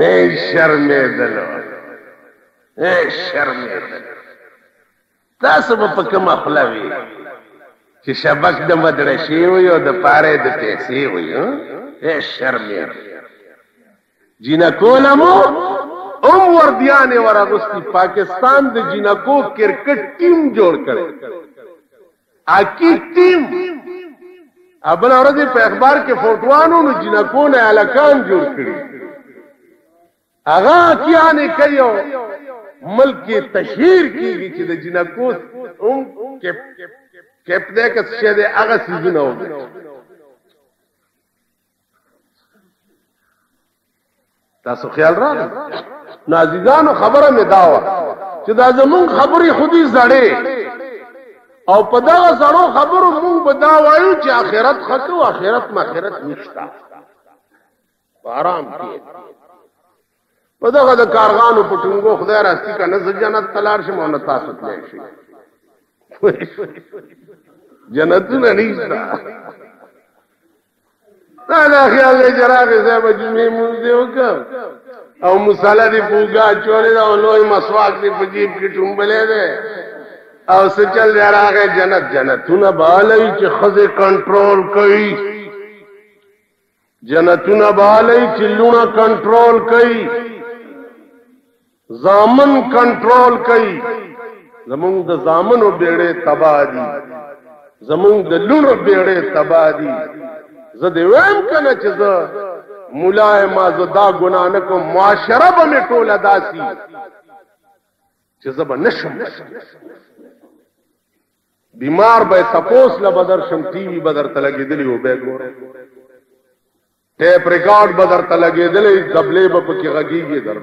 هی شرمېدلو هی شرمېدلو تاسو به په کومه خوله وي چې شبک د مدرشیویو د پاره د پیسې وي هی شرمېدلو جینکو له مو هم وردیانې ور اغوستي پاکستان د جینکو کرکټ ټیم جوړ کړی اکی ټیم ابل ورځ په اخبار کې فوټوانو نو جنکو نه الکان جوړ کړي هغه کیانې کوي ملک کې تشهیر کیږي چې د جنکو هم کپ کپ دې کس شه دې هغه سيزونه وګړي تاسو خیال راغی نو عزیزانو خبره مې دا وه چې دا زمونږ خبرې خودي زړې او په دغه زړو خبرو مونږ به دا وایو چې آخرت خک او آخرت ماخرت نشتا آرام کې په دغه د کارغانو په ټنګو خدای راستی کنه زه جنت تلار شم او نه تاسو تلای شي جنتونه نشته دا دا خیال دی جراغی صاحب جمعی منزی وکر او مساله دی پوگا چولی دا او لوی مسواک دی پجیب کی ٹنبلی دی او سچل دی راغی جنت جنتونه بالی چه خزی کنٹرول کوئی جنتونه بالی چې لونه کنټرول کوي زامن کنټرول کوي زمونږ د زامنو بیړې تبا دي زمونږ د لونو بیړې تبا دي زه دې وایم کنه چې زه مولا ما زه دا ګناه نه کوم معاشره به مې ټوله داسي چې زه به نشم بیمار به تپوس له بدر شم ټي وي بدر ته لګیدلی و به ګورم ټیپ ریکارډ بدر ته لګیدلی دبلې به پکې غږیږي در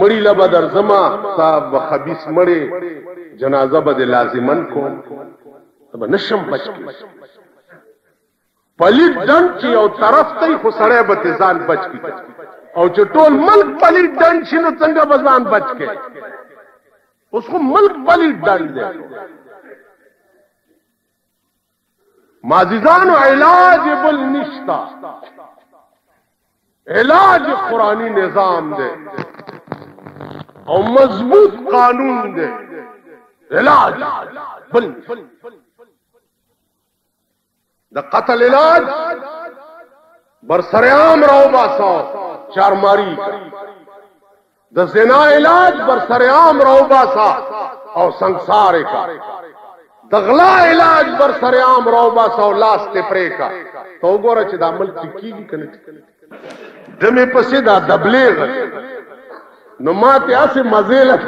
مړی له بدر زما صاحب خبيس مړی جنازه به لازمن کوم تب نشم بچ کی پلید دن چې یو طرف ته خو سړی به ځان بچ کی او چې ټول ملک پلید دن شنو څنګه به ځان بچ کی اوس خو ملک پلیت ډنګ دی معززانو علاج بل نشتا علاج قرآنی نظام دی او مضبوط قانون دی علاج بل نشتا د قتل علاج بر سرعام راو باسا چارماری کا د زنا علاج بر سرعام راو باسا او سنگسار کا د غلا علاج بر سرعام راو باسا او لاس ته پرې کا تو ګوره چې د عمل ټکی کنه دمه پسې دا دبلې غل نو ماته اسه مزه لګ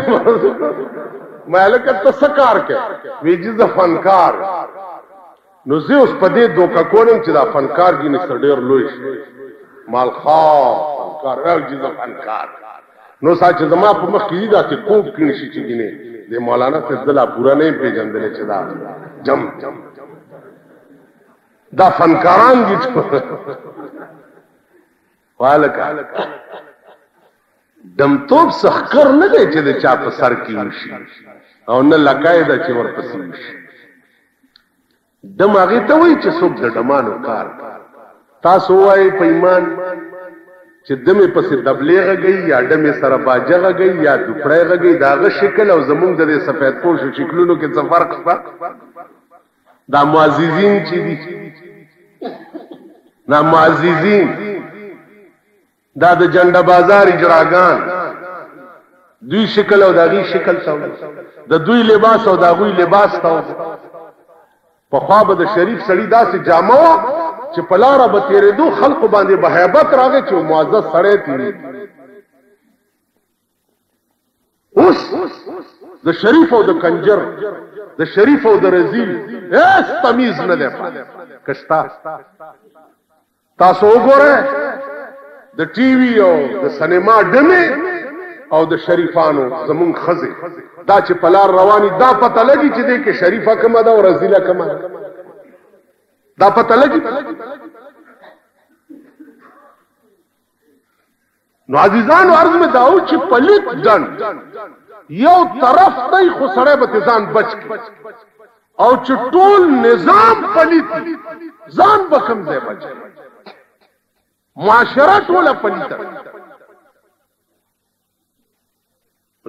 مالک ته سکار کې ویجی ز فنکار نو زه اوس په دې دوکا کولم چې دا فنکار ګینه سړیر لوی شي مال خا فنکار او جز فنکار نو ساچ زما په مخ کې دا چې کوب کړي شي چې ګینه د مولانا صاحب دلا پورا نه پیژندل چې دا جم دا فنکاران دي والک دم توپ سخکر نه دی چې د چا په سر کې وشي او نه لکای دا چې ورپسې وشي دم هغه ته وایي چې څوک د دمانو کار تاسو وایي په ایمان چې دمه پسې دبلېغه گئی یا دمه سره باجغه گئی یا دوپړېغه گئی داغه شکل او زمونږ د سفید پوش شکلونو کې څه فرق شته دا معززین چې دي دا معززین دا د جنډه بازار اجراګان دوی شکل او دغی شکل تاو د دوی لباس او دغوی لباس تاو په خوا به د شریف سړی داسې جامه وا چې په لار به تیرې دو خلق باندې بهایبت راغی چې معزز سړی تیری اوس د شریف او د کنجر د شریف او د رزیل هیڅ تمیز نه دی پاتې کشتا تاسو وګوره د ټي وي او د سینما ډمه او د شریفانو زمون خزه دا چې پلار رواني دا پته لګي چې دې کې شریفه کومه ده او رزیله کومه ده دا پته لګي نو عزیزانو عرض مې داو چې پلیت ډن یو طرف دی خو سړی به ځان بچ او چې ټول نظام پلیت ځان به کم ځای بچ معاشره ټوله پلیته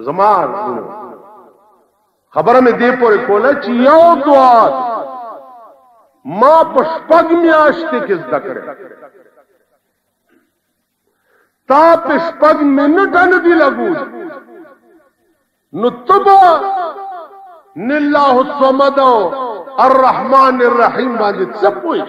زما ورونو خبره مې دې پورې کوله چې یو دعا ما په شپږ میاشتې کې زده کړې تا په شپږ منټه نه دی لګول نو تبا نلله الصمد الرحمن الرحیم باندې څه پوښ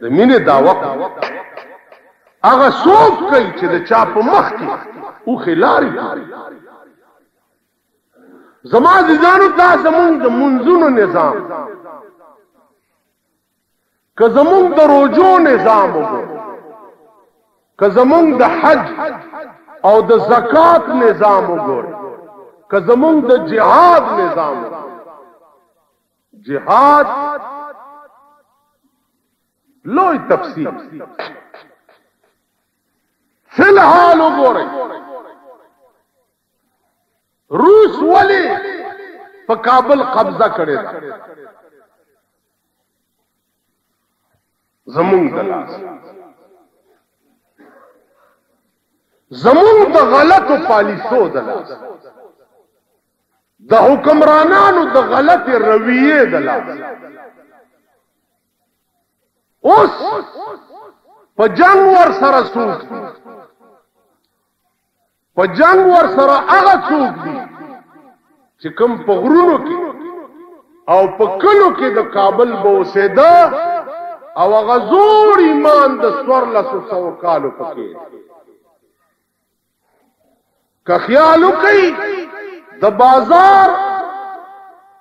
د مینې دعوه هغه څوک کوي چې د چا په مخ کې او خلاري زما عزیزانو دا زمونږ د منځونو نظام که زمونږ د روجو نظام وګورو که زمونږ د حج او د زکات نظام وګورو که زمونږ د جهاد نظام وګورو جهاد لوی تفصیل فی الحال وګورئ روس ولی په کابل قبضه کړی دا زمونږ د لاس زمونږ د غلطو پالیسو د لاس د حکمرانانو د غلط رویه د لاس اوس په جنگ ور سره سوق په جنګ ورسره هغه څوک دي چې کوم په غرونو کې او په کلو کې د کابل به اوسېده او هغه زوړ ایمان د څوارلسو سوو کالو پکې که خیال وکړي د بازار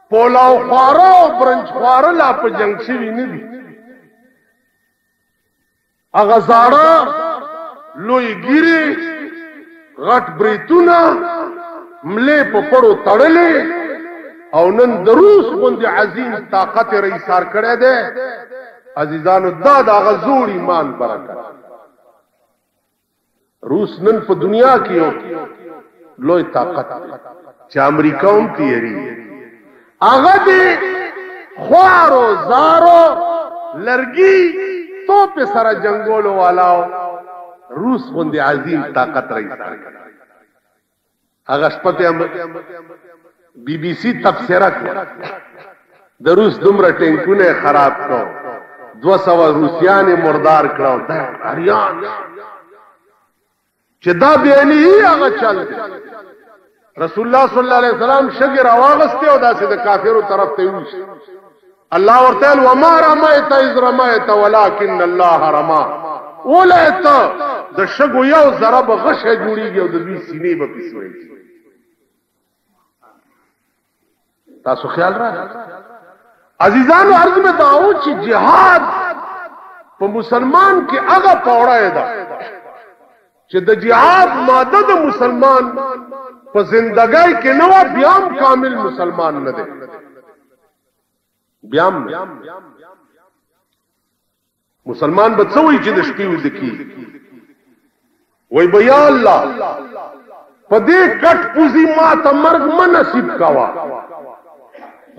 پولاو خواره او برنج خواره لا په جنگ شوي نه دي هغه زاړه لوی ږیرې، غټ بریتونه، ملې په پړو تړلې او نن د روس غوندې عظیم طاقت یې راایسار کړی دی، عزیزانو دا د هغه زوړ ایمان برکت دی. روس نن په دنیا کې یو لوی طاقت دی چې امریکا هم تیری هغه دی خوارو زارو لرګي توپ سره جنگولو والاو روس غوندي عظیم طاقت رئیس هغه شپه ته هم بي بي سي تبصره کړه د روس دومره ټینکونه یې خراب کړه او دوه سوه روسیان یې مردار کړه او دا اریان چې دا بیاني هغه چل دی رسول الله صلی الله علیه وسلم شګې راواغستې او داسې د کافرو طرف ته یې وویشت الله ورته و ما رميت اذ رميت ولكن الله رمى ولایت د شګو یو ضرب غشه جوړیږي او د دوی سینې به پیسوي تاسو خیال را عزیزانو عرض مې داو چې جهاد په مسلمان کې هغه پوره ده چې د جهاد ماده د مسلمان په زندګۍ کې نو بیا کامل مسلمان نه دی بیام مسلمان به څه وایي چې د شپې ویده کیږي وای به یا الله په دې کټ پوزي ما ته مرګ مه نصیب کوا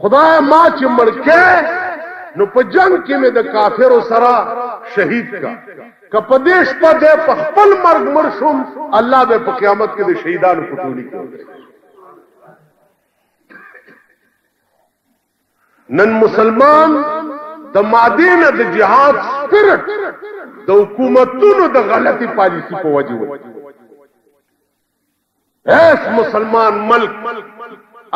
خدای ما چې مړکه نو په جنگ کې مې د کافرو سره شهید کا که په دې شپه دې په خپل مرګ مړ شوم الله به په قیامت کې د شهیدانو په ټولي کې نن مسلمان د مادې نه د جهاد سپرټ د حکومتونو د غلطي پالیسی په وجه و هیڅ مسلمان ملک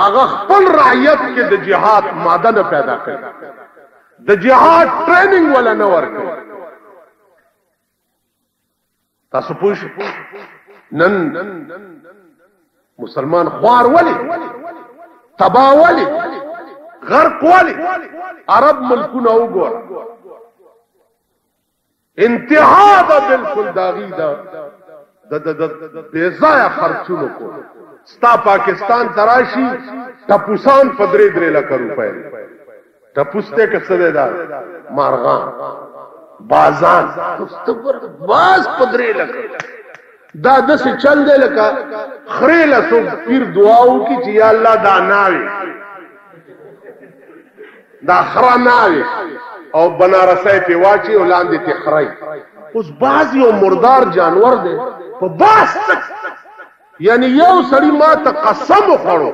هغه خپل رعیت کې د جهاد ماده نه پیدا کړي د جهاد ټریننګ ولا نه ورکړي تاسو پوښ نن مسلمان خوار ولی تبا ولی غرق ولی عرب ملکونه وګور انتها دا بالکل داغی دا د د د بیزایا خرچونو کو ستا پاکستان تراشی ټپوسان په درې درې لک روپۍ ټپوس دی که څه دی دا مارغان بازان باز په درې لکه دا داسې چل دی لکه خرې له څوک پیر دعا وکړي چې یا الله دا ناوې دا خره ناوې او بنارسۍ پې واچي او لاندې تې خرئ اوس باز یو مردار جانور دی په باز یعنی یو سړی ما ته قسم وخوړو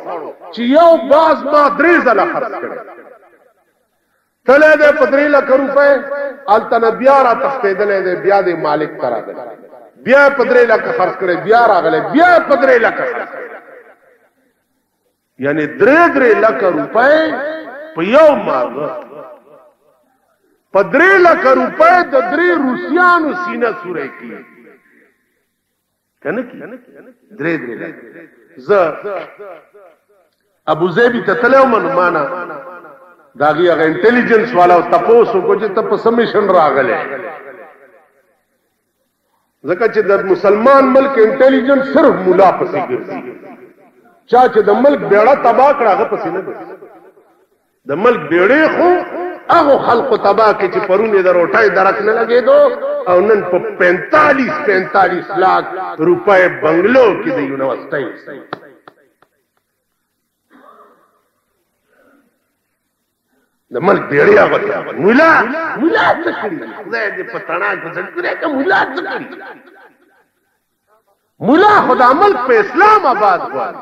چې یو باز ما درې ځله خرڅ کړي تله دې په درې لک روپې التنه بیا را تختیدلې دې بیا دې مالک ترا دې بیا په درې لک خرڅ کړي بیا راغله بیا په درې لک خرڅ کړي یعنی درې درې لک روپې په یو مال په درې لک روپې د درې روسیانو سینه سورې کی کنه کی درې درې ز ابو زیبی ته تلو من معنا داغي هغه انټيليجنس والا او تاسو کو چې ته په سمیشن راغله ځکه چې د مسلمان ملک انټيليجنس صرف مولا پسې ګرځي چا چې د ملک بیړه تباہ کړه هغه پسې نه ګرځي د ملک بیړې خو هغو خلقو تباه کړې چې پرون یې د روټۍ درک نه لګېدو او نن په پنتالیس پنتالیس لاک روپۍ بنګلو کې د یونیورسټۍ د ملک بیړې هغه مولا مولا څه کړي خدای دې په تڼاک وسنګره که مولا څه کړي ملا خو دا ملک په اسلام آباد غواړي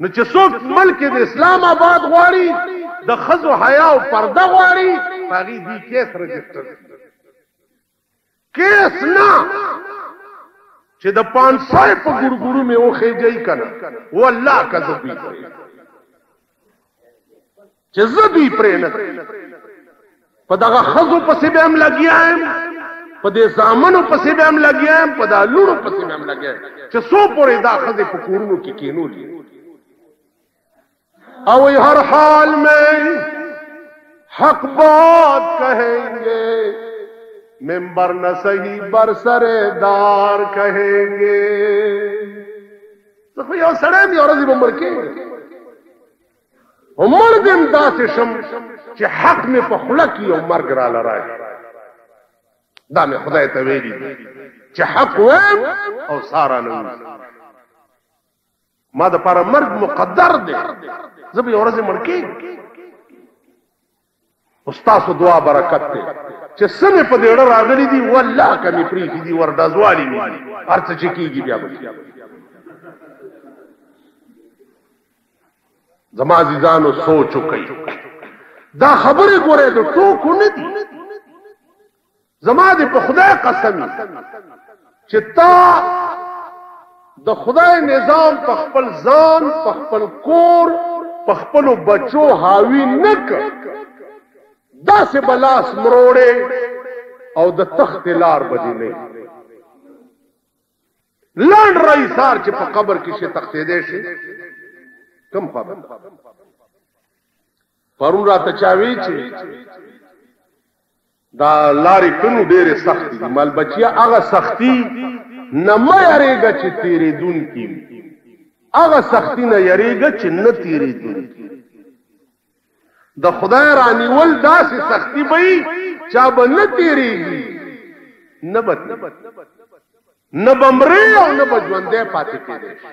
نو چې څوک ملک د اسلام آباد غواړي د خزو حیا او پرده غواړي هغه دی کیس رجسٹر کیس نه چې د 500 په ګورګورو مې وخېږي کنه والله کذب کوي چې زه دوی پرې نه په دغه خزو پسې به هم لګیایم په دې زامنو پسې به هم لګیایم په دا لونو پسې به هم لګیایم چې سو پورې دا خزې په کورونو کې کینولې او هر حال میں حق بات کہیں گے ممبر نہ صحیح بر سر دار کہیں گے زه خو یو سړی یم یو ورځ به مړ کېږم او مړ به هم داسې شم چې حق مې په خوله کې او مرګ راله راشي دا مې خدای ته ویلي دي چې حق وایم او سارا نه وي ما د پاره مرګ مقدر دی زه به یو ورځ مړ کېږم استاسو دعا برکت دی چې څه مې په دې ړه راغلي دي والله که مې پرېښي دي ورډزوالي مې دي هر څه چې کېږي بیا به زما عزیزانو سوچ وکړئ دا خبرې ګورې د ټوکو نه دي زما دې په خدای قسم چې تا د خدای نظام په خپل ځان په خپل کور په خپل بچو حاوی نک داسې بلاس مروړې او د تخت لار بدی نه لاند رئیسار چې په قبر کې شي تختې دې شي کم خبر پرون راته چاوي چې دا لارې کنو ډېرې سختې دي. مال بچیه هغه سختي نه مه یرېږه چې تېرېدونکې وي، هغه سختي نه یرېږه چې نه تېرېدونکې وي. د خدای رانیول داسې سختي به وي چا به نه تېرېږي، نه به تېرېږي، نه به مرې او نه به ژوندی پاتې کېدای شې.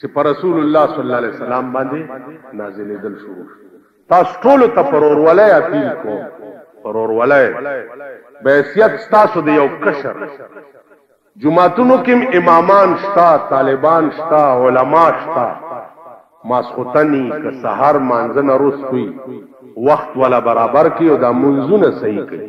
چې په رسول الله صلی الله علیه وسلم باندې نازلېدل شروع شو. تاسو ټولو ته په ورورولۍ اپیل کوم، په ورورولۍ، به حیثیت ستاسو د یو کشر. جوماتونو کې هم امامان شته، طالبان شته، علما شته، ماسخوتني که سهار لمانځه نه وروسته وي، وخت وله برابر کړئ او دا لمونځونه صحیح کړئ.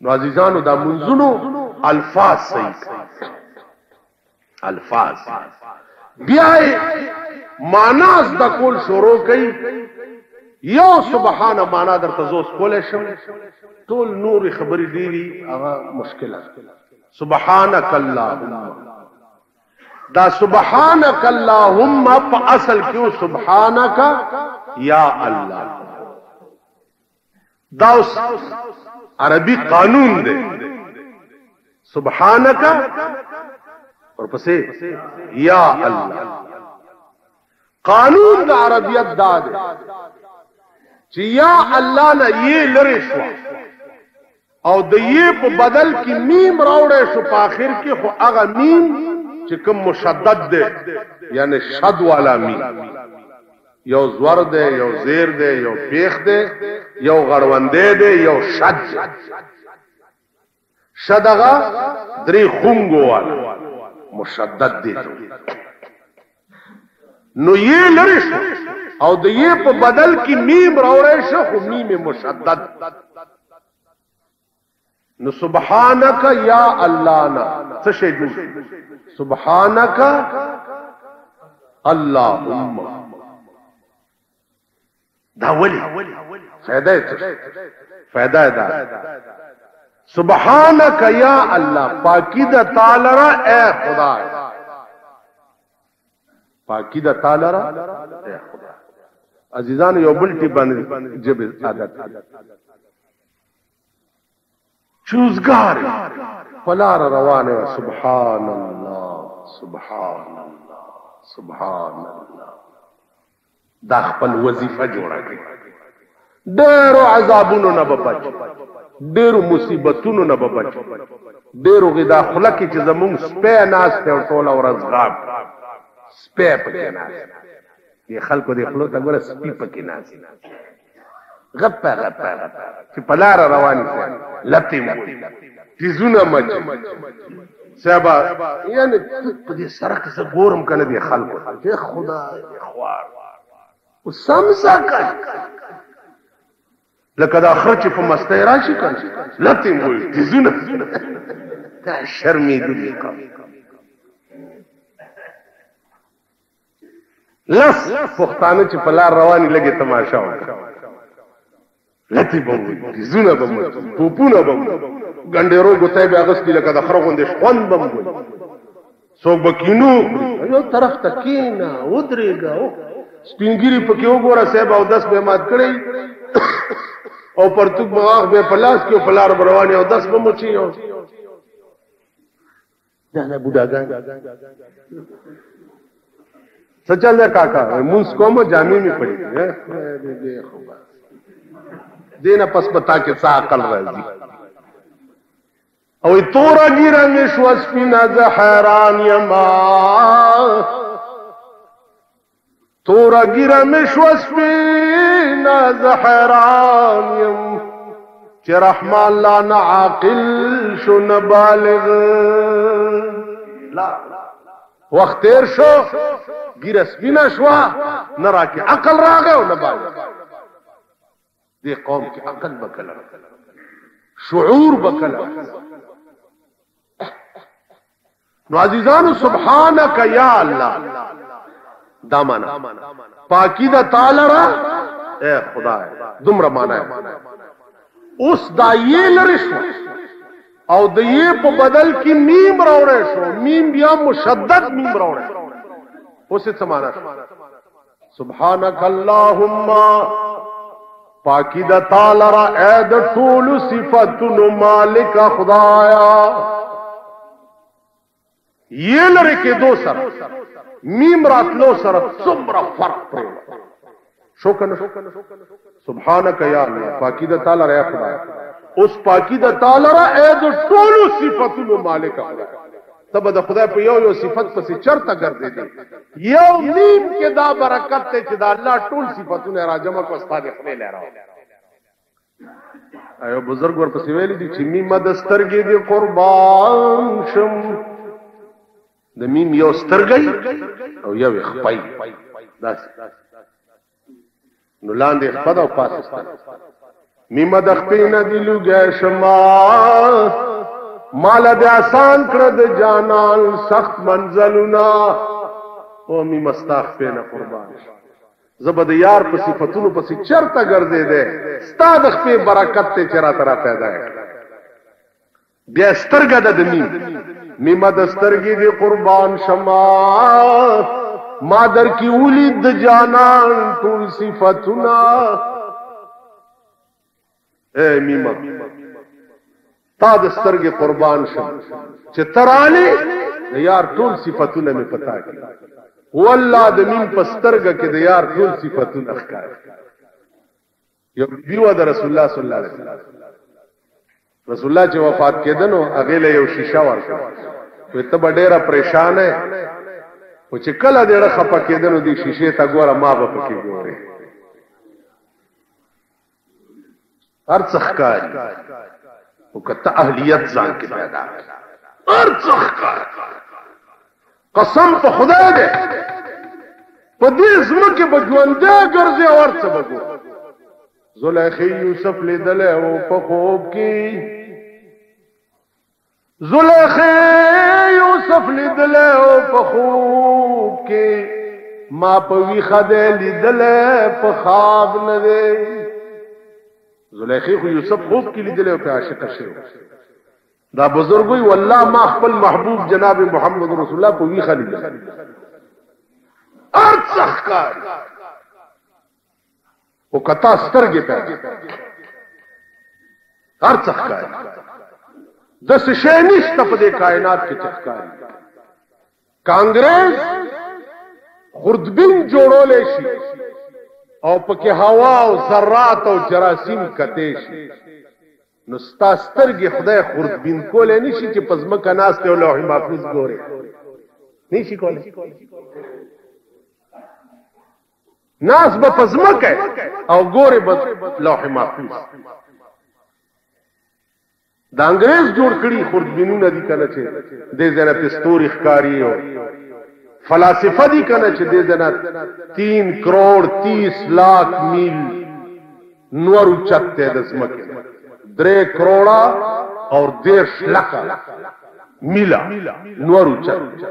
نو عزیزانو دا منځونو الفاظ صحیح الفاظ بیا معنا از د کول شروع کړي یو سبحان معنا درته زوس کول شم ټول نور خبرې ډېری هغه مشکله سبحانك اللهم دا سبحانك اللهم په اصل کې سبحانك یا الله دا اوس عربي قانون دی سبحانك ورپسې یا الله قانون د عربیت دا دی چې یا الله نه یې لری شو او د يې په بدل کې ميم راوړی شو په اخر کې خو هغه ميم چې کوم مشدد دی يعنې شد والا ميم يو زور دی يو زير دی يو پيښ دی يو غړوندی دی يو شد دی شد هغه درې خونګو والا مشدد دې ته وايي. نو یې لرې شو او د یې په بدل کې میم راوړی شو خو میم مشدد نو سبحانك یا الله نا څه شي جوړ سبحانك اللهم دا ولی فائدہ یې څه فائدہ یې دا سبحانك یا الله پاکی د تعالی را اے خدا پاکی د تعالی را اے خدا عزیزان یو بل ټی باندې جب عادت چوزګار فلار روانه سبحان الله سبحان الله سبحان الله دا خپل وظیفه جوړه کړي ډېرو عذابونو نه به بچ ډېرو مصیبتونو نه به بچ ډېرو غي دا خوله کې چې زمونږ سپی ناست او ټوله ورځ غاب سپی پکې ناست دې خلکو دې خولو ته ګوره سپي پکې ناست غپه غپه غپه چې په لار روان شي لته مو تیزونه مچ سبا یعنی په دې سره که زه ګورم کنه دې خلکو چې خدا دې خوار او سم ساکه لکه دا خرچ په مستۍ راشي کنه لته مو تیزونه دا شرمې دې کوم لس پښتانه چې په لار رواني لګې تماشه وکړه لتی به وي ګیزونه به وي توپونه به وي ګنډېرو ګوتې به اغستې لکه د خره غوندې شخوند به وي څوک به کینو یو طرف ته کینا ودرېږه سپینګیری پکې وګوره صاحب او دس به مات کړی او پرتوک بغاغ به پلاس کې پلار برواني او دس به مچي یو دا نه بډاګان څه چل دی کاکا مونږ کوم جامې می پړې دي خو بس دینه پس پتا کې څه عقل راځي او تور ګیره می شو سپینا زه حیران یما تورا ګیره مې شوه سپینه زه حیران یم چې رحمان لا نه عاقل شو نه بالغ لا وخت تیر شو ګیره سپینه شوه نه راکې عقل راغی او نه بالغ دې قوم کې عقل به کله شعور به کله نو عزیزانو سبحانك یا الله دا معنا پاکی دا تعالی را اے خدای دومره معنا اوس دا یې لری شو او د یې په بدل کې میم راوړې شو میم بیا مشدد میم راوړې اوس څه معنا سبحانک اللهم پاکی د تعالی را اې د ټول صفاتونو مالک خدایا یې لري کې دو سر میم راتلو سره څومره فرق پرې شو کنه سبحانك يا الله پاکي د تعالی را خدای اوس پاکي د تعالی را اې د ټول صفاتونو مالک خدای ته به د خدای په یو یو صفت پسې چرته ګرځېدې؟ یو میم کې دا برکت دی چې د الله ټول صفتونه یې راجمع کړه ستا د خولې له راوړه. یو بزرګ ورپسې ویلي دي چې میمه د سترګې دې قربان شم د میم یو سترګی او یو خپای داسې نو لاندې شپه ده او پاسې ستن نیمه د خپې نه دي لوګی شما ماله دې اسان کړه د جانان سخت منزلونه او نیمه ستا خپې نه قربان شم زه به د یار په صفتونو پسې چرته ګرځېدی ستا د خپې برکت دی چې راته را پیدا یې کړه بیا سترګه ده د میم میمه د سترګې دې قربان شما ما در کې ولید د جانان ټول صفاتونه اے میمه تا د سترګې قربان شم چې ترالې د یار ټول صفاتونه مې پتا کې والله د مين په سترګه کې د یار ټول صفاتونه ښکاري یو بی بی وه د رسول الله صلی الله علیه وسلم. رسول الله چې وفات کېده نو هغې له یو شیشه ورکړه. وې ته به ډېره پرېشانه یې خو چې کله دې ړه خپه کېده نو دې شیشې ته ګوره ما به پکې ګورې. هر څه ښکاري خو که ته اهلیت ځان کې پیدا کړې هر څه ښکاري. قسم په خدای دی په دې ځمکه به ژوندی ګرځي او ارڅ به ګو زلیخی یوسف لیدل او په خوب کې زلیخی یوسف لیدل او په خوب کې ما په وی خده لیدل په خواب نه دی زلیخی خو یوسف خوب کې لیدل او په عاشق شوی دا بزرګ وی والله ما خپل محبوب جناب محمد رسول الله په وی خلیل ارڅ ښکار او کتا سترګې ته هر څه ښکاري د څه شی نشته په دې کائنات کې چې ښکاري کانګرس خوردبین جوړولی شي او پکې هوا او ذرات او جراثیم کتی شي نو ستا سترګې خدای خوردبین کولی نه شي چې په ځمکه ناست یو لوح محفوظ ګورې نه شي کولی ناس به په ځمکه او ګورې به لوح محفوظ د انګرېز جوړ کړي خوردبينونه دي کنه چې دې ځای نه پې ستوري ښکاري او فلاسفه دي کنه چې دې ځای نه تين کروړ تيس لاک ميل نور اوچت دی د ځمکې نه درې کروړه او دېرش لکه ميله نور اوچت دی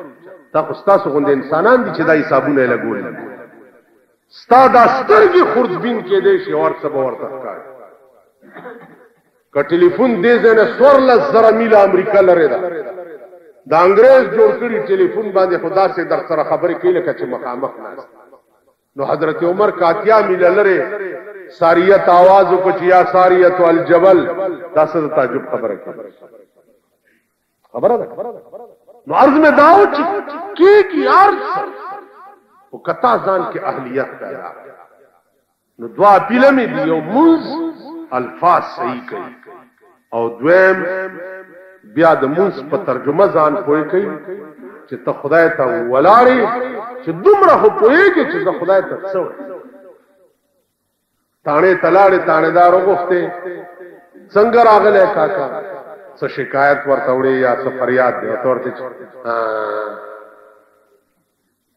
دا خو ستاسو غوندې انسانان دي چې دا حسابونه يې لګولي دي ستا دا سترګې خوردبين کېدای شي او هر څه به ورته ښکاري. که ټیلیفون دې ځای نه څوارلس زره میله امریکا لرې ده، د انګریز جوړ کړي ټیلیفون باندې خو داسې درسره خبرې کوي لکه چې مخامخ ناست وي. نو حضرت عمر که اتیا میله لرې ساریه ته اواز وکړ چې یا ساریه الجبل دا څه د تعجب خبره کیږي؟ خبره ده که؟ نو عرض مې دا و چې کیږي هر څه خو که تا ځان کې اهلیت پیدا کړ. نو دوه پیله مې د یو مونځ الفاظ صحیح کړي او دویم بیا د مونځ په ترجمه ځان پوه کړي چې ته خدای ته ولاړې چې دومره خو پوهېږې چې زه خدای ته څه وایم تاڼې ته لاړې تاڼېدار وغوښتې څنګه راغلی کاکا څه شکایت ورته وړې یا څه فریاد دی ورته ورته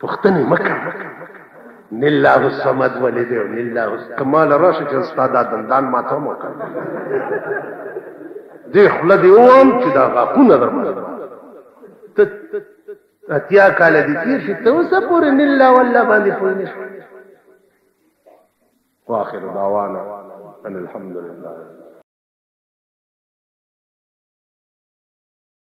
پوښتنې مکه نه الله الصمد ولې دی نه الله کمال راشه چې استاد دندان ماته مو کړ دې خله دی اوم چې دا غاپونه درمل ته اتیا کال دي تیر شي ته اوسه پورې نه الله والله باندې پوه نه شو واخر دعوانا ان الحمد لله